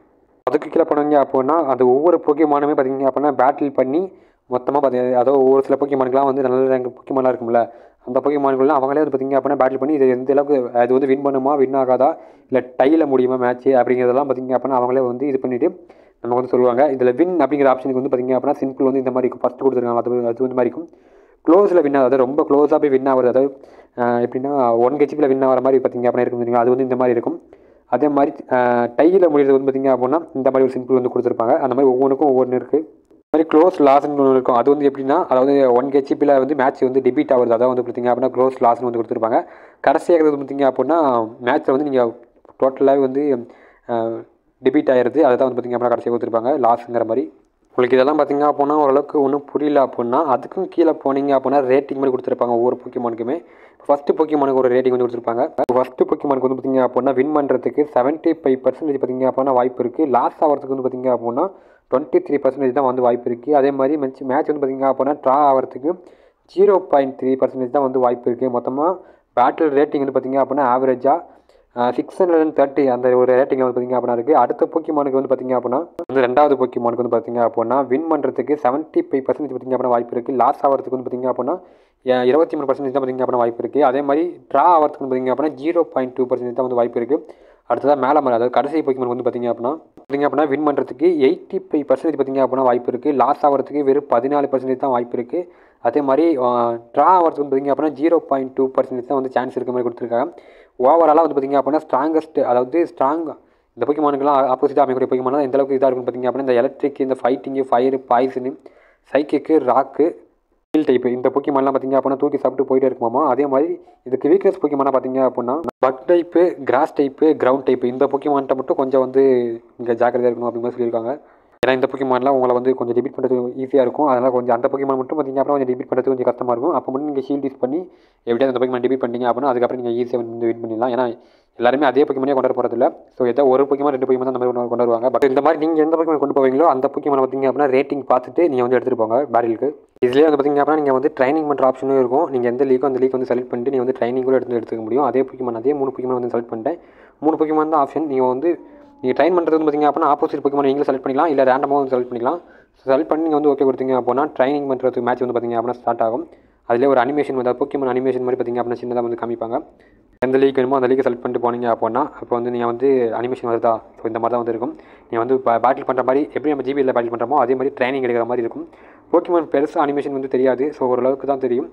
அதுக்கு கீழே போனீங்க அப்படின்னா அந்த ஒவ்வொரு பொக்கிமானுமே பார்த்தீங்க அப்படின்னா பேட்டில் பண்ணி மொத்தமாக பார்த்தீங்க அதோ ஒவ்வொரு சில பொக்கிமானுக்குலாம் வந்து நல்ல ரேங்க் பொக்கிமான்லாம் இருக்கும்ல. அந்த பொக்கிமான்கள்லாம் அவங்களே வந்து பார்த்தீங்க அப்படின்னா பேட்டில் பண்ணி இது எந்த அளவுக்கு அது வந்து வின் பண்ணுமா வின் ஆகாதா இல்லை டையில் முடியுமா மேட்ச் அப்படிங்கிறதெல்லாம் பார்த்திங்க அப்படின்னா அவங்களே வந்து இது பண்ணிவிட்டு நமக்கு வந்து சொல்லுவாங்க. இதில் வின் அப்படிங்கிற ஆப்ஷனுக்கு வந்து பார்த்தீங்க அப்படின்னா சிம்பிள் வந்து இந்த மாதிரி இருக்கும். ஃபஸ்ட்டு கொடுத்துருக்காங்க அது அது வந்து மாதிரி இருக்கும். க்ளோஸில் வின் ஆகுது. ரொம்ப க்ளோஸாக போய் வின் ஆகுறது அதாவது எப்படின்னா ஒன் கெச்சிப்பில் வின் ஆகிற மாதிரி பார்த்தீங்க அப்படின்னா இருக்கும் அது வந்து இந்த மாதிரி இருக்கும். அதே மாதிரி டையில் முடிகிறது வந்து பார்த்திங்க அப்படின்னா இந்த மாதிரி ஒரு சிம்பிள் வந்து கொடுத்துருப்பாங்க. அந்த மாதிரி ஒவ்வொன்றுக்கும் ஒவ்வொன்று இருக்குது மாதிரி க்ளோஸ் லாஸ்ன்னு ஒன்று இருக்கும். அது வந்து எப்படின்னா அதாவது ஒன் கேஜிபியில் வந்து மேட்ச் வந்து டிபீட் ஆகுது அதான் வந்து பார்த்தீங்க அப்படின்னா க்ளோஸ் லாஸ்ன்னு வந்து கொடுத்துருப்பாங்க. கடைசியாக வந்து பார்த்திங்க அப்படின்னா மேட்ச்சில் வந்து நீங்கள் டோட்டலாகவே வந்து டிபீட் ஆயிடுது அதை தான் வந்து பார்த்தீங்க அப்படின்னா கடைசியாக கொடுத்துருப்பாங்க. லாஸ்ங்கிற மாதிரி. உங்களுக்கு இதெல்லாம் பார்த்திங்க அப்படின்னா ஓரளவுக்கு ஒன்றும் புரியல அப்படின்னா அதுக்கும் கீழே போனீங்க அப்படின்னா ரேட்டிங் மாதிரி கொடுத்துருப்பாங்க ஒவ்வொரு பொக்கிமானுக்குமே. ஃபஸ்ட்டு பொக்கிமானுக்கு ஒரு ரேட்டிங் வந்து கொடுத்துருப்பாங்க. ஃபஸ்ட்டு பொக்கிமானுக்கு வந்து பார்த்தீங்க அப்படின்னா வின் பண்ணுறதுக்கு செவன்ட்டி ஃபைவ் பர்சன்டேஜ் பார்த்தீங்க அப்படின்னா வாய்ப்பு இருக்குது லாஸ் ஆகிறதுக்கு வந்து பார்த்திங்க அப்படின்னா டுவெண்ட்டி த்ரீ பர்சன்டேஜ் தான் வந்து வாய்ப்பு இருக்குது அதே மாதிரி மேட்ச் மேட்ச் வந்து பார்த்தீங்க அப்படின்னா ட்ரா ஆகிறதுக்கு ஜீரோ பாயிண்ட் த்ரீ பர்சன்டேஜ் தான் வந்து வாய்ப்பு இருக்குது மொத்தமாக பேட்டில் ரேட்டிங் வந்து பார்த்தீங்க அப்படின்னா ஆவரேஜாக சிக்ஸ் ஹண்ட்ரட் அண்ட் தேர்ட்டி அந்த ஒரு ரேட்டிங் வந்து பார்த்தீங்க அப்படின்னா இருக்குது அடுத்த போக்கிமானுக்கு வந்து பார்த்தீங்க அப்படின்னா வந்து ரெண்டாவது போக்கிமானுக்கு வந்து பார்த்தீங்க அப்படின்னா வின் பண்ணுறதுக்கு செவன்ட்டி ஃபைவ் பர்சன்டேஜ் பார்த்தீங்க அப்படின்னா வாய்ப்பு இருக்குது லாஸ் ஆகிறதுக்கு வந்து பார்த்தீங்க அப்படின்னா இருபத்தி மூணு பர்சன்டேஜ் தான் பார்த்தீங்க அப்படின்னா வாய்ப்பு இருக்குது அதே மாதிரி ட்ரா ஆகிறதுக்கு வந்து பார்த்தீங்க அப்படின்னா ஜீரோ பாயிண்ட் டூ பர்சன்டேஜ் தான் வந்து வாய்ப்பு இருக்குது அடுத்ததாக மேலே மேலே அதாவது கடைசி போக்கிமானுக்கு வந்து பார்த்தீங்க அப்படின்னா பார்த்தீங்க அப்படின்னா வின் பண்ணுறதுக்கு எயிட்டி ஃபைவ் பர்சன்டேஜ் பார்த்தீங்க அப்படின்னா வாய்ப்பு இருக்குது லாஸ் ஆகிறதுக்கு வெறும் பதினாலு பர்சன்டேஜ் தான் வாய்ப்பு இருக்குது அதே மாதிரி ட்ரா ஆகிறதுக்கு பார்த்தீங்க அப்படின்னா ஜீரோ பாயிண்ட் டூ பர்சன்டேஜ் தான் வந்து சான்ஸ் இருக்க மாதிரி கொடுத்துருக்காங்க. ஓவராலாக வந்து பார்த்திங்க அப்படின்னா ஸ்ட்ராங்கஸ்ட் அதாவது ஸ்ட்ராங் இந்த பொக்கிமானுக்கெல்லாம் ஆப்போசிட்டாக அமைக்கூடிய பொக்கிமான எந்த அளவுக்கு இதாக இருக்குன்னு பார்த்திங்க அப்படின்னா இந்த எலக்ட்ரிக் இந்த fighting fire poison psychic rock heal type இந்த பொக்கிமான்லாம் பார்த்திங்க அப்படின்னா தூக்கி சாப்பிட்டு போயிட்டே இருக்குமாமா அதே மாதிரி இதுக்கு வீக்னஸ் பொக்கிமானா பார்த்திங்க அப்படின்னா bug type grass type ground type இந்த பொக்கிமான்ட்ட மட்டும் கொஞ்சம் வந்து இங்கே ஜாக்கிரதையாக இருக்கணும் அப்படின்னு மாதிரி சொல்லியிருக்காங்க. ஏன்னா இந்த பொக்கிமான்லாம் உங்களை வந்து கொஞ்சம் டிபீட் பண்ணுறது ஈஸியாக இருக்கும். அதனால் கொஞ்சம் அந்த பொக்கிமான் மட்டும் பார்த்திங்க அப்புறம் கொஞ்சம் டிபீட் பண்ணுறது கொஞ்சம் கஷ்டமாக இருக்கும். அப்போ மட்டும் நீங்கள் ஷீல்ட் யூஸ் பண்ணி எப்படியாவது அந்த பொக்கிமான் டிபீட் பண்ணிங்க அப்படின்னா அதுக்கப்புறம் நீங்கள் ஈஸியாக வந்து வின் பண்ணிடலாம். ஏன்னா எல்லாருமே அதே பொக்கிமானே கொண்டு போகிறதில்ல ஸோ ஏதோ ஒரு பொக்கிமான் ரெண்டு பொக்கிமான் அந்த மாதிரி கொண்டு வருவாங்க. பட் இந்த மாதிரி நீங்கள் எந்த பொக்கிமான் கொண்டு போவீங்களோ அந்த பொக்கிமான் பார்த்திங்க அப்படின்னா ரேட்டிங் பார்த்துட்டு நீங்கள் வந்து எடுத்துகிட்டு போங்க பேரலுக்கு இதுலேயே வந்து பார்த்திங்க அப்படின்னா நீங்கள் வந்து ட்ரைனிங் பண்ணுற ஆப்ஷனும் இருக்கும். நீங்கள் எந்த லீக்கோ அந்த லீக் வந்து செலக்ட் பண்ணிட்டு நீங்கள் வந்து ட்ரைனிங் கூட எடுத்து எடுத்துக்க முடியும். அதே பொக்கிமான் அதே மூணு பொக்கிமான் வந்து செலக்ட் பண்ணிட்டேன். மூணு பொக்கிமான் தான் ஆப்ஷன் நீங்கள் வந்து நீங்கள் ட்ரைன் பண்ணுறது வந்து பார்த்திங்க அப்படின்னா ஆப்போசிட் பொக்கிமான் நீங்களும் செலக்ட் பண்ணிக்கலாம். இல்லை ரேண்டமாக வந்து செலக்ட் பண்ணிக்கலாம். செலக்ட் பண்ணி நீங்கள் வந்து ஓகே கொடுத்தீங்க அப்படின்னா ட்ரைனிங் பண்ணுறதுக்கு மேட்ச் வந்து பார்த்திங்க அப்படின்னா ஸ்டார்ட் ஆகும். அதிலே ஒரு அனிமேஷன் வந்து பொக்கிமான் அனிமேஷன் மாதிரி பார்த்திங்க அப்படின்னா சின்னதாக வந்து காமிப்பாங்க. எந்த லீக் வேணுமோ அந்த லீக்கை செலக்ட் பண்ணிட்டு போனீங்க அப்படின்னா அப்போ வந்து நீங்கள் வந்து அனிமேஷன் வருதா? ஸோ இந்த மாதிரி தான் வந்து இருக்கும். நீங்கள் வந்து பேட்டில் பண்ணுற மாதிரி எப்படி நம்ம ஜிபியில் பேட்டில் பண்ணுறோமோ அதே மாதிரி ட்ரைனிங் எடுக்கிற மாதிரி இருக்கும். போக்கிமான் பெருசாக அனிமேஷன் வந்து தெரியாது. ஸோ ஓரளவுக்கு தான் தெரியும்.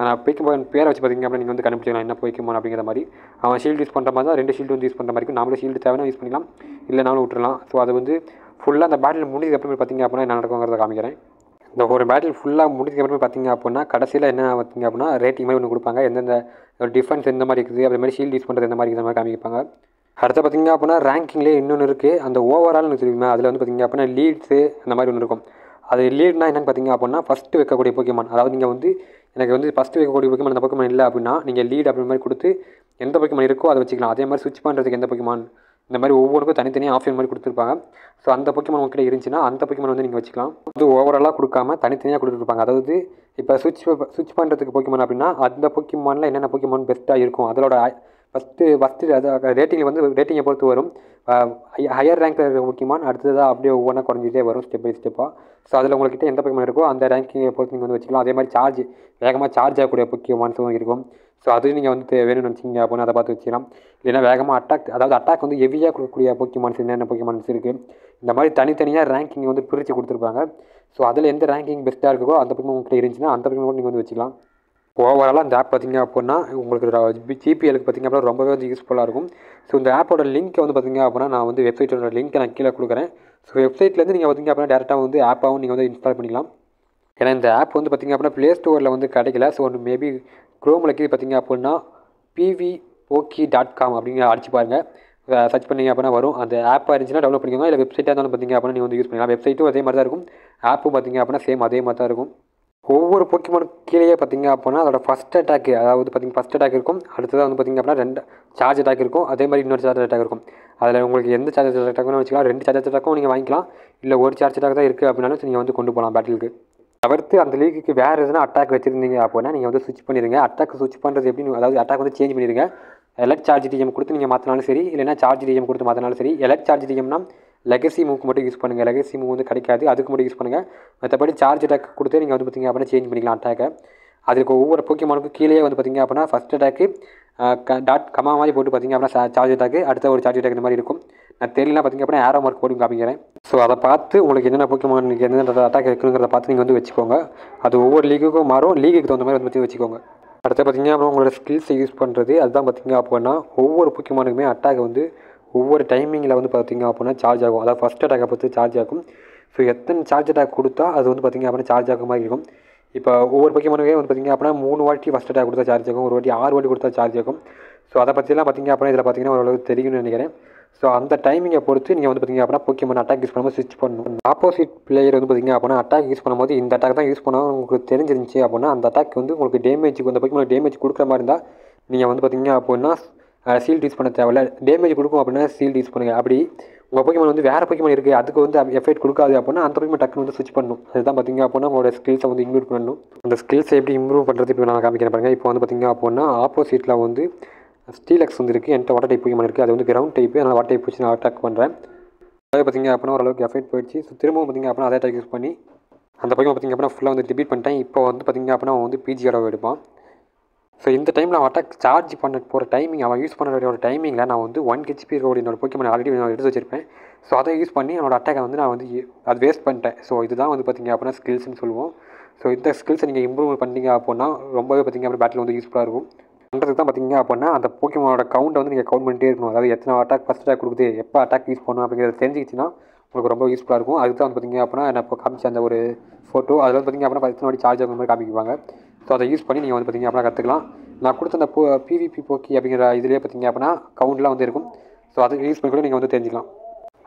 ஆனால் போது பேரை வச்சு பார்த்தீங்க அப்படின்னா நீங்கள் வந்து கண்டுபிடிச்சிக்கலாம். என்ன போக்கிமான் அப்படிங்கிற மாதிரி. அவன் ஷீல்டு யூஸ் பண்ணுற மாதிரி தான் ரெண்டு ஷீல்டு வந்து யூஸ் பண்ணுற மாதிரி இருக்கும் நாமளும் ஷீல்டு தேவைன்னா யூஸ் பண்ணிக்கலாம். இல்லைனாலும் விட்டுறலாம். ஸோ அது வந்து ஃபுல்லாக அந்த பேட்டில் முடிஞ்சதுக்கப்புறம் பார்த்திங்க பார்த்தீங்க அப்படின்னா என்ன நடக்குங்கிறத காமிக்கிறேன். இந்த ஒரு பேட்டில் ஃபுல்லாக முடிஞ்சதுக்கப்புறம் பார்த்திங்க அப்படின்னா கடைசியில் என்ன பார்த்தீங்க அப்படின்னா ரேட்டிங் மாதிரி ஒன்று கொடுப்பாங்க. எந்தெந்த டிஃபென்ஸ் எந்த மாதிரி இருக்குது அதே மாதிரி ஷீல்டு யூஸ் பண்ணுறது எந்த மாதிரி இருக்கிற மாதிரி காமிப்பாங்க. அடுத்து பார்த்தீங்க அப்படின்னா ரேங்கிங்லேயே இன்னொன்று இருக்குது அந்த ஓவரால்னு தெரியுமா? அதில் வந்து பார்த்தீங்க அப்படின்னா லீட்ஸு அந்த மாதிரி ஒன்று இருக்கும். அது லீட்னா என்னென்னு பார்த்தீங்க அப்படின்னா ஃபஸ்ட்டு வைக்கக்கூடிய போக்கிமான் அதாவது நீங்கள் வந்து எனக்கு வந்து ஃபஸ்ட்டு வைக்கக்கூடிய போக்கிமான் அந்த போக்கிமான் இல்லை அப்படின்னா நீங்கள் லீட் அப்படி மாதிரி கொடுத்து எந்த போக்கிமான் இருக்கோ அதை வச்சுக்கலாம். அதே மாதிரி ஸ்விட்ச் பண்ணுறதுக்கு எந்த போக்கிமான் இந்த மாதிரி ஒவ்வொன்றுக்கும் தனித்தனியாக ஆப்ஷன் மாதிரி கொடுத்துருப்பாங்க. ஸோ அந்த பொக்கிமான் உங்ககிட்ட இருந்துச்சுன்னா அந்த பொக்கிமான் வந்து நீங்கள் வச்சுக்கலாம். அது ஓவராலாக கொடுக்காம தனித்தனியாக கொடுத்துருப்பாங்க. அதாவது இப்போ சுவிட்ச் சுவிட்ச் பண்ணுறதுக்கு பொக்கிமான் அப்படின்னா அந்த பொக்கிமானில் என்னென்ன பொக்கிமான் பெஸ்ட்டாக இருக்கும் அதோட ஃபஸ்ட்டு ஃபஸ்ட்டு அது ரேட்டிங் வந்து ரேட்டிங்கை பொறுத்து வரும். ஹையர் ரேங்க்கில் இருக்கிற முக்கியமான அடுத்ததாக அப்படியே ஒவ்வொன்றா குறைஞ்சிட்டே வரும் ஸ்டெப் பை ஸ்டெப்பாக ஸோ அதில் உங்கள்கிட்ட எந்த பக்கமாக இருக்கோ அந்த ரேங்கிங்கை பொறுத்து நீங்கள் வந்து வச்சுக்கலாம். அதே மாதிரி சார்ஜ் வேகமாக சார்ஜ் ஆகக்கூடிய பொக்கிமான்ஸும் இருக்கும். ஸோ அது நீங்கள் வந்து வேணும்னு நினச்சிங்க அப்படின்னு அதை பார்த்து வச்சுக்கலாம். இல்லைன்னா வேகமாக அட்டாக் அதாவது அட்டாக் வந்து ஹெவியாக கொடுக்கக்கூடிய பொக்கிமான்ஸ் என்னென்ன பொக்கிமான்ஸ் இருக்குது இந்த மாதிரி தனித்தனியாக ரேங்கிங் வந்து பிரித்து கொடுத்துருப்பாங்க. ஸோ அதில் எந்த ரேங்கிங் பெஸ்ட்டாக இருக்கோ அந்த பக்கம் உங்கள்கிட்ட இருந்துச்சுன்னா அந்த பக்கம் கூட நீங்கள் வந்து வச்சுக்கலாம். ஓவராலாக இந்த ஆப் பார்த்திங்க அப்படின்னா உங்களுக்கு ஜிபிஎலுக்கு பார்த்திங்க அப்படின்னா ரொம்பவே வந்து யூஸ்ஃபுல்லாக இருக்கும். ஸோ இந்த ஆப்போட லிங்க் வந்து பார்த்திங்க அப்படின்னா நான் வந்து வெப்சைட்டோட லிங்க்கை நான் கீழே கொடுக்குறேன். ஸோ வெப்சைட்லேருந்து நீங்கள் பார்த்திங்க அப்படின்னா டேரெக்டாக வந்து ஆப்பாகவும் நீங்கள் வந்து இன்ஸ்டால் பண்ணிக்கலாம். ஏன்னா இந்த ஆப் வந்து பார்த்திங்க அப்படின்னா ப்ளே ஸ்டோரில் வந்து கிடைக்கல. ஸோ ஒன்று மேபி க்ரோமில் கீழே பார்த்திங்க அப்படின்னா பிவி ஓகி டாட் காம் அப்படிங்கிற அடிச்சு பாருங்கள் சர்ச் பண்ணிங்க அப்படின்னா வரும். அந்த ஆப்பாக இருந்துச்சுன்னா டவுன்லோட் பண்ணிக்கோங்க. இல்லை வெப்சைட்டாக இருந்தாலும் பார்த்திங்க அப்படின்னா நீங்கள் வந்து யூஸ் பண்ணிக்கலாம் வெப்சைட்டும் அதே மாதிரி தான் இருக்கும். ஆப்பும் பார்த்திங்க அப்படின்னா சேம் அதே மாதிரி தான் இருக்கும். ஒவ்வொரு போக்கிமான் கீழேயே பார்த்திங்க அப்படின்னா அதோட ஃபஸ்ட் அட்டாக் அதாவது பார்த்திங்க ஃபஸ்ட் அட்டாக் இருக்கும். அடுத்ததாக வந்து பார்த்திங்க அப்படின்னா ரெண்டு சார்ஜ் அட்டாக் இருக்கும். அதே மாதிரி இன்னொரு சார்ஜ் அட்டாக் இருக்கும். அதில் உங்களுக்கு எந்த சார்ஜ் அட்டாக்னு வச்சுக்கலாம். ரெண்டு சார்ஜ் அட்டாக்கும் நீங்கள் வாங்கிக்கலாம். இல்லை ஒரு சார்ஜ் அட்டாக் தான் இருக்குது அப்படின்னாலும் நீங்கள் வந்து கொண்டு போகலாம் பேட்டிலுக்கு தவிர்த்து அந்த லீக்குக்கு வேறு எதுனா அட்டாக் வச்சுருந்தீங்க அப்படின்னா நீங்கள் வந்து சுவிச் பண்ணிடுங்க அட்டாக் சுவிச் பண்ணுறது எப்படி அதாவது அட்டாக் வந்து சேஞ்ச் பண்ணிடுங்க எலக்ட் சார்ஜ் டிஎம் கொடுத்து நீங்கள் மாற்றினாலும் சரி இல்லைனா சார்ஜ் டிஎம் கொடுத்து மாற்றினாலும் சரி எலக்ட் சார்ஜ் டிஎம்னா லெகசி மூவ்க்கு மட்டும் யூஸ் பண்ணுங்கள் லெகசி மூவ் வந்து கிடைக்காது. அதுக்கு மட்டும் யூஸ் பண்ணுங்கள் மற்றபடி சார்ஜ் அட்டாக் கொடுத்து நீங்கள் வந்து பார்த்திங்க அப்படின்னா சேஞ்ச் பண்ணிக்கலாம் அட்டாக்கை அதுக்கு ஒவ்வொரு போக்கியமானுக்கும் கீழே வந்து பார்த்திங்க அப்படின்னா ஃபஸ்ட் அட்டாக்கு டாட் கமா மாதிரி போட்டு பார்த்திங்க அப்படின்னா சார்ஜ் அட்டாக்கு அடுத்த ஒரு சார்ஜ் அட்டாக் இந்த மாதிரி இருக்கும். நான் தெரியல பார்த்திங்க அப்படின்னா ஏரோ மார்க் போட்டு காமிக்கிறேன். ஸோ அதை பார்த்து உங்களுக்கு என்னென்ன போக்கியமான் என்னென்ன அட்டாக் இருக்குங்கிறத பார்த்து நீங்கள் வந்து வச்சுக்கோங்க. அது ஒவ்வொரு லீக்குக்கும் மாறும். லீக்குக்கு தகுந்த மாதிரி வந்து பற்றி வச்சுக்கோங்க. அடுத்து பார்த்திங்க அப்புறம் உங்களோட ஸ்கில்ஸை யூஸ் பண்ணுறது அதுதான் பார்த்திங்க அப்படின்னா ஒவ்வொரு போக்கியமானுக்குமே அட்டாக் வந்து ஒவ்வொரு டைமிங்கில் வந்து பார்த்திங்க அப்படின்னா சார்ஜ் ஆகும். அதாவது ஃபஸ்ட் அட்டாக்கை பொறுத்து சார்ஜ் ஆகும். ஸோ எத்தனை சார்ஜ் அட்டாக் கொடுத்தா அது வந்து பார்த்திங்க அப்படின்னா சார்ஜ் ஆகும் மாதிரி இருக்கும். இப்போ ஒவ்வொரு பக்கியமானவே வந்து பார்த்திங்க அப்படின்னா மூணு வாட்டி ஃபஸ்ட் அட்டாக் கொடுத்தா சார்ஜ் ஆகும். ஒரு வாட்டி ஆறு வாட்டி கொடுத்தா சார்ஜ் ஆகும். ஸோ அதை பற்றிலாம் பார்த்திங்க அப்படின்னா இதில் பார்த்திங்கன்னா ஓரளவுக்கு தெரியும்னு நினைக்கிறேன். ஸோ அந்த டைமிங்கை பொறுத்து நீங்கள் வந்து பார்த்திங்க அப்படின்னா போக்கியமான அட்டாக் யூஸ் பண்ணும்போது ஸ்விட்ச் பண்ணணும். ஆப்போசிட் பிளேயர் வந்து பார்த்திங்க அப்படின்னா அட்டாக் யூஸ் பண்ணும்போது இந்த அட்டாக் தான் யூஸ் பண்ணால் உங்களுக்கு தெரிஞ்சிருந்துச்சு அப்படின்னா அந்த அட்டாக் வந்து உங்களுக்கு டேமேஜ் அந்த போக்கியமான டேமேஜ் கொடுக்குற மாதிரி இருந்தால் நீங்கள் வந்து பார்த்திங்க அப்படின்னா சீல்ட் யூஸ் பண்ண தேவையில்ல. டேமேஜ் கொடுக்கும் அப்படின்னா சீல்ட் யூஸ் பண்ணுங்கள் அப்படி உங்கள் போக்கியமான் வந்து வேறு போக்கியமான் இருக்குது அதுக்கு வந்து எஃபெக்ட் கொடுக்காது அப்படின்னா அந்த போக்கியமான் டக்குனு வந்து ஸ்விட்ச் பண்ணணும். அதுதான் பார்த்திங்க அப்படின்னா உங்களோட ஸ்கில்ஸை வந்து இம்ப்ரூவ் பண்ணணும். அந்த ஸ்கில்ஸை எப்படி இம்ப்ரூவ் பண்ணுறது இப்போ நான் காமிக்கிறேன் பாருங்கள் இப்போ வந்து பார்த்திங்க அப்படின்னா ஆப்போசிட்டில் வந்து ஸ்டீலக்ஸ் வந்து இருக்குது என்கிட்ட வாட்டர் டைப் போக்கியமான் இருக்குது அது வந்து கிரவுண்ட் டைப்பு அதனால் வாட்டர் டைப் வச்சு நான் அட்டாக் பண்ணுறேன் அதே பார்த்திங்க அப்படின்னா ஓரளவுக்கு எஃபெக்ட் போயிடுச்சு. ஸோ திரும்பவும் பார்த்திங்க அப்படின்னா அதே அட்டாக் யூஸ் பண்ணி அந்த பக்கம் பார்த்திங்க அப்படின்னா ஃபுல்லாக வந்து டிபீட் பண்ணிட்டேன். இப்போ வந்து பார்த்திங்க அப்படின்னா அவன் வந்து பிஜி அரவு எடுப்பான். ஸோ இந்த டைமில் அவன் அட்டாக் சார்ஜ் பண்ண போகிற டைமிங் அவன் யூஸ் பண்ண ஒரு டைமிங்கில் நான் வந்து ஒன் ஹெச்பி இருக்கக்கூடிய என்னோட போக்கியமான ஆல்ரெடி நான் எடுத்து வச்சிருப்பேன். ஸோ அதை யூஸ் பண்ணி என்னோட அட்டாக்கை வந்து நான் வந்து அது வேஸ்ட் பண்ணிட்டேன். ஸோ இதுதான் வந்து பார்த்திங்க அப்படின்னா ஸ்கில்ஸ்னு சொல்லுவோம். ஸோ இந்த ஸ்கில்ஸை நீங்கள் இம்ப்ரூவ் பண்ணிங்க அப்படின்னா ரொம்பவே பார்த்திங்க அப்புறம் பேட்டில் வந்து யூஸ்ஃபுல்லாக இருக்கும். பண்ணுறதுக்கு தான் பார்த்தீங்க அப்படின்னா அந்த போக்கிமோனோட கவுண்ட்டை வந்து நீங்கள் கவுண்ட் பண்ணிட்டே இருக்கணும். அதாவது எத்தனை அட்டாக் ஃபஸ்ட் அட்டாக் கொடுக்குது எப்போ அட்டாக் யூஸ் பண்ணணும் அப்படிங்கிறத தெரிஞ்சிக்கிச்சுன்னா உங்களுக்கு ரொம்ப யூஸ்ஃபுல்லாக இருக்கும். அதுக்கு தான் வந்து பார்த்தீங்க அப்படின்னா நான் இப்போ காமிச்ச அந்த ஒரு ஃபோட்டோ அதில் வந்து பார்த்தீங்க அப்படின்னா எத்தனை வாட்டி சார்ஜ் ஆகுற மாதிரி காமிக்குவாங்க ஸோ அதை யூஸ் பண்ணி நீங்கள் வந்து பார்த்தீங்க அப்படின்னா கற்றுக்கலாம் நான் கொடுத்த அந்த போ பிவிபி போக்கி அப்படிங்கிற இதுலேயே பார்த்தீங்க அப்படின்னா கவுண்ட்லாம் வந்து இருக்கும். ஸோ அதை யூஸ் பண்ணி கூட நீங்கள் வந்து தெரிஞ்சுக்கலாம்.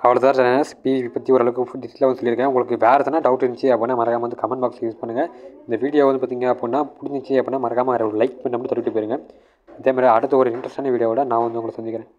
அவ்வளோதான் சேனல்ஸ் பிவி பற்றி ஓரளவுக்கு டீட்டெயிலாக வந்து சொல்லியிருக்கேன். உங்களுக்கு வேறு எதனா டவுட் இருந்துச்சு அப்படின்னா மறக்காம வந்து கமெண்ட் பாக்ஸ் யூஸ் பண்ணுங்கள் இந்த வீடியோ வந்து பார்த்தீங்க அப்படின்னா பிடிச்சிச்சு அப்படின்னா மறக்காமல் ஒரு லைக் பண்ணி சொல்லிட்டு போயிருங்க. அதேமாதிரி அடுத்த ஒரு இன்ட்ரெஸ்டான வீடியோவோட நான் வந்து உங்களை சந்திக்கிறேன்.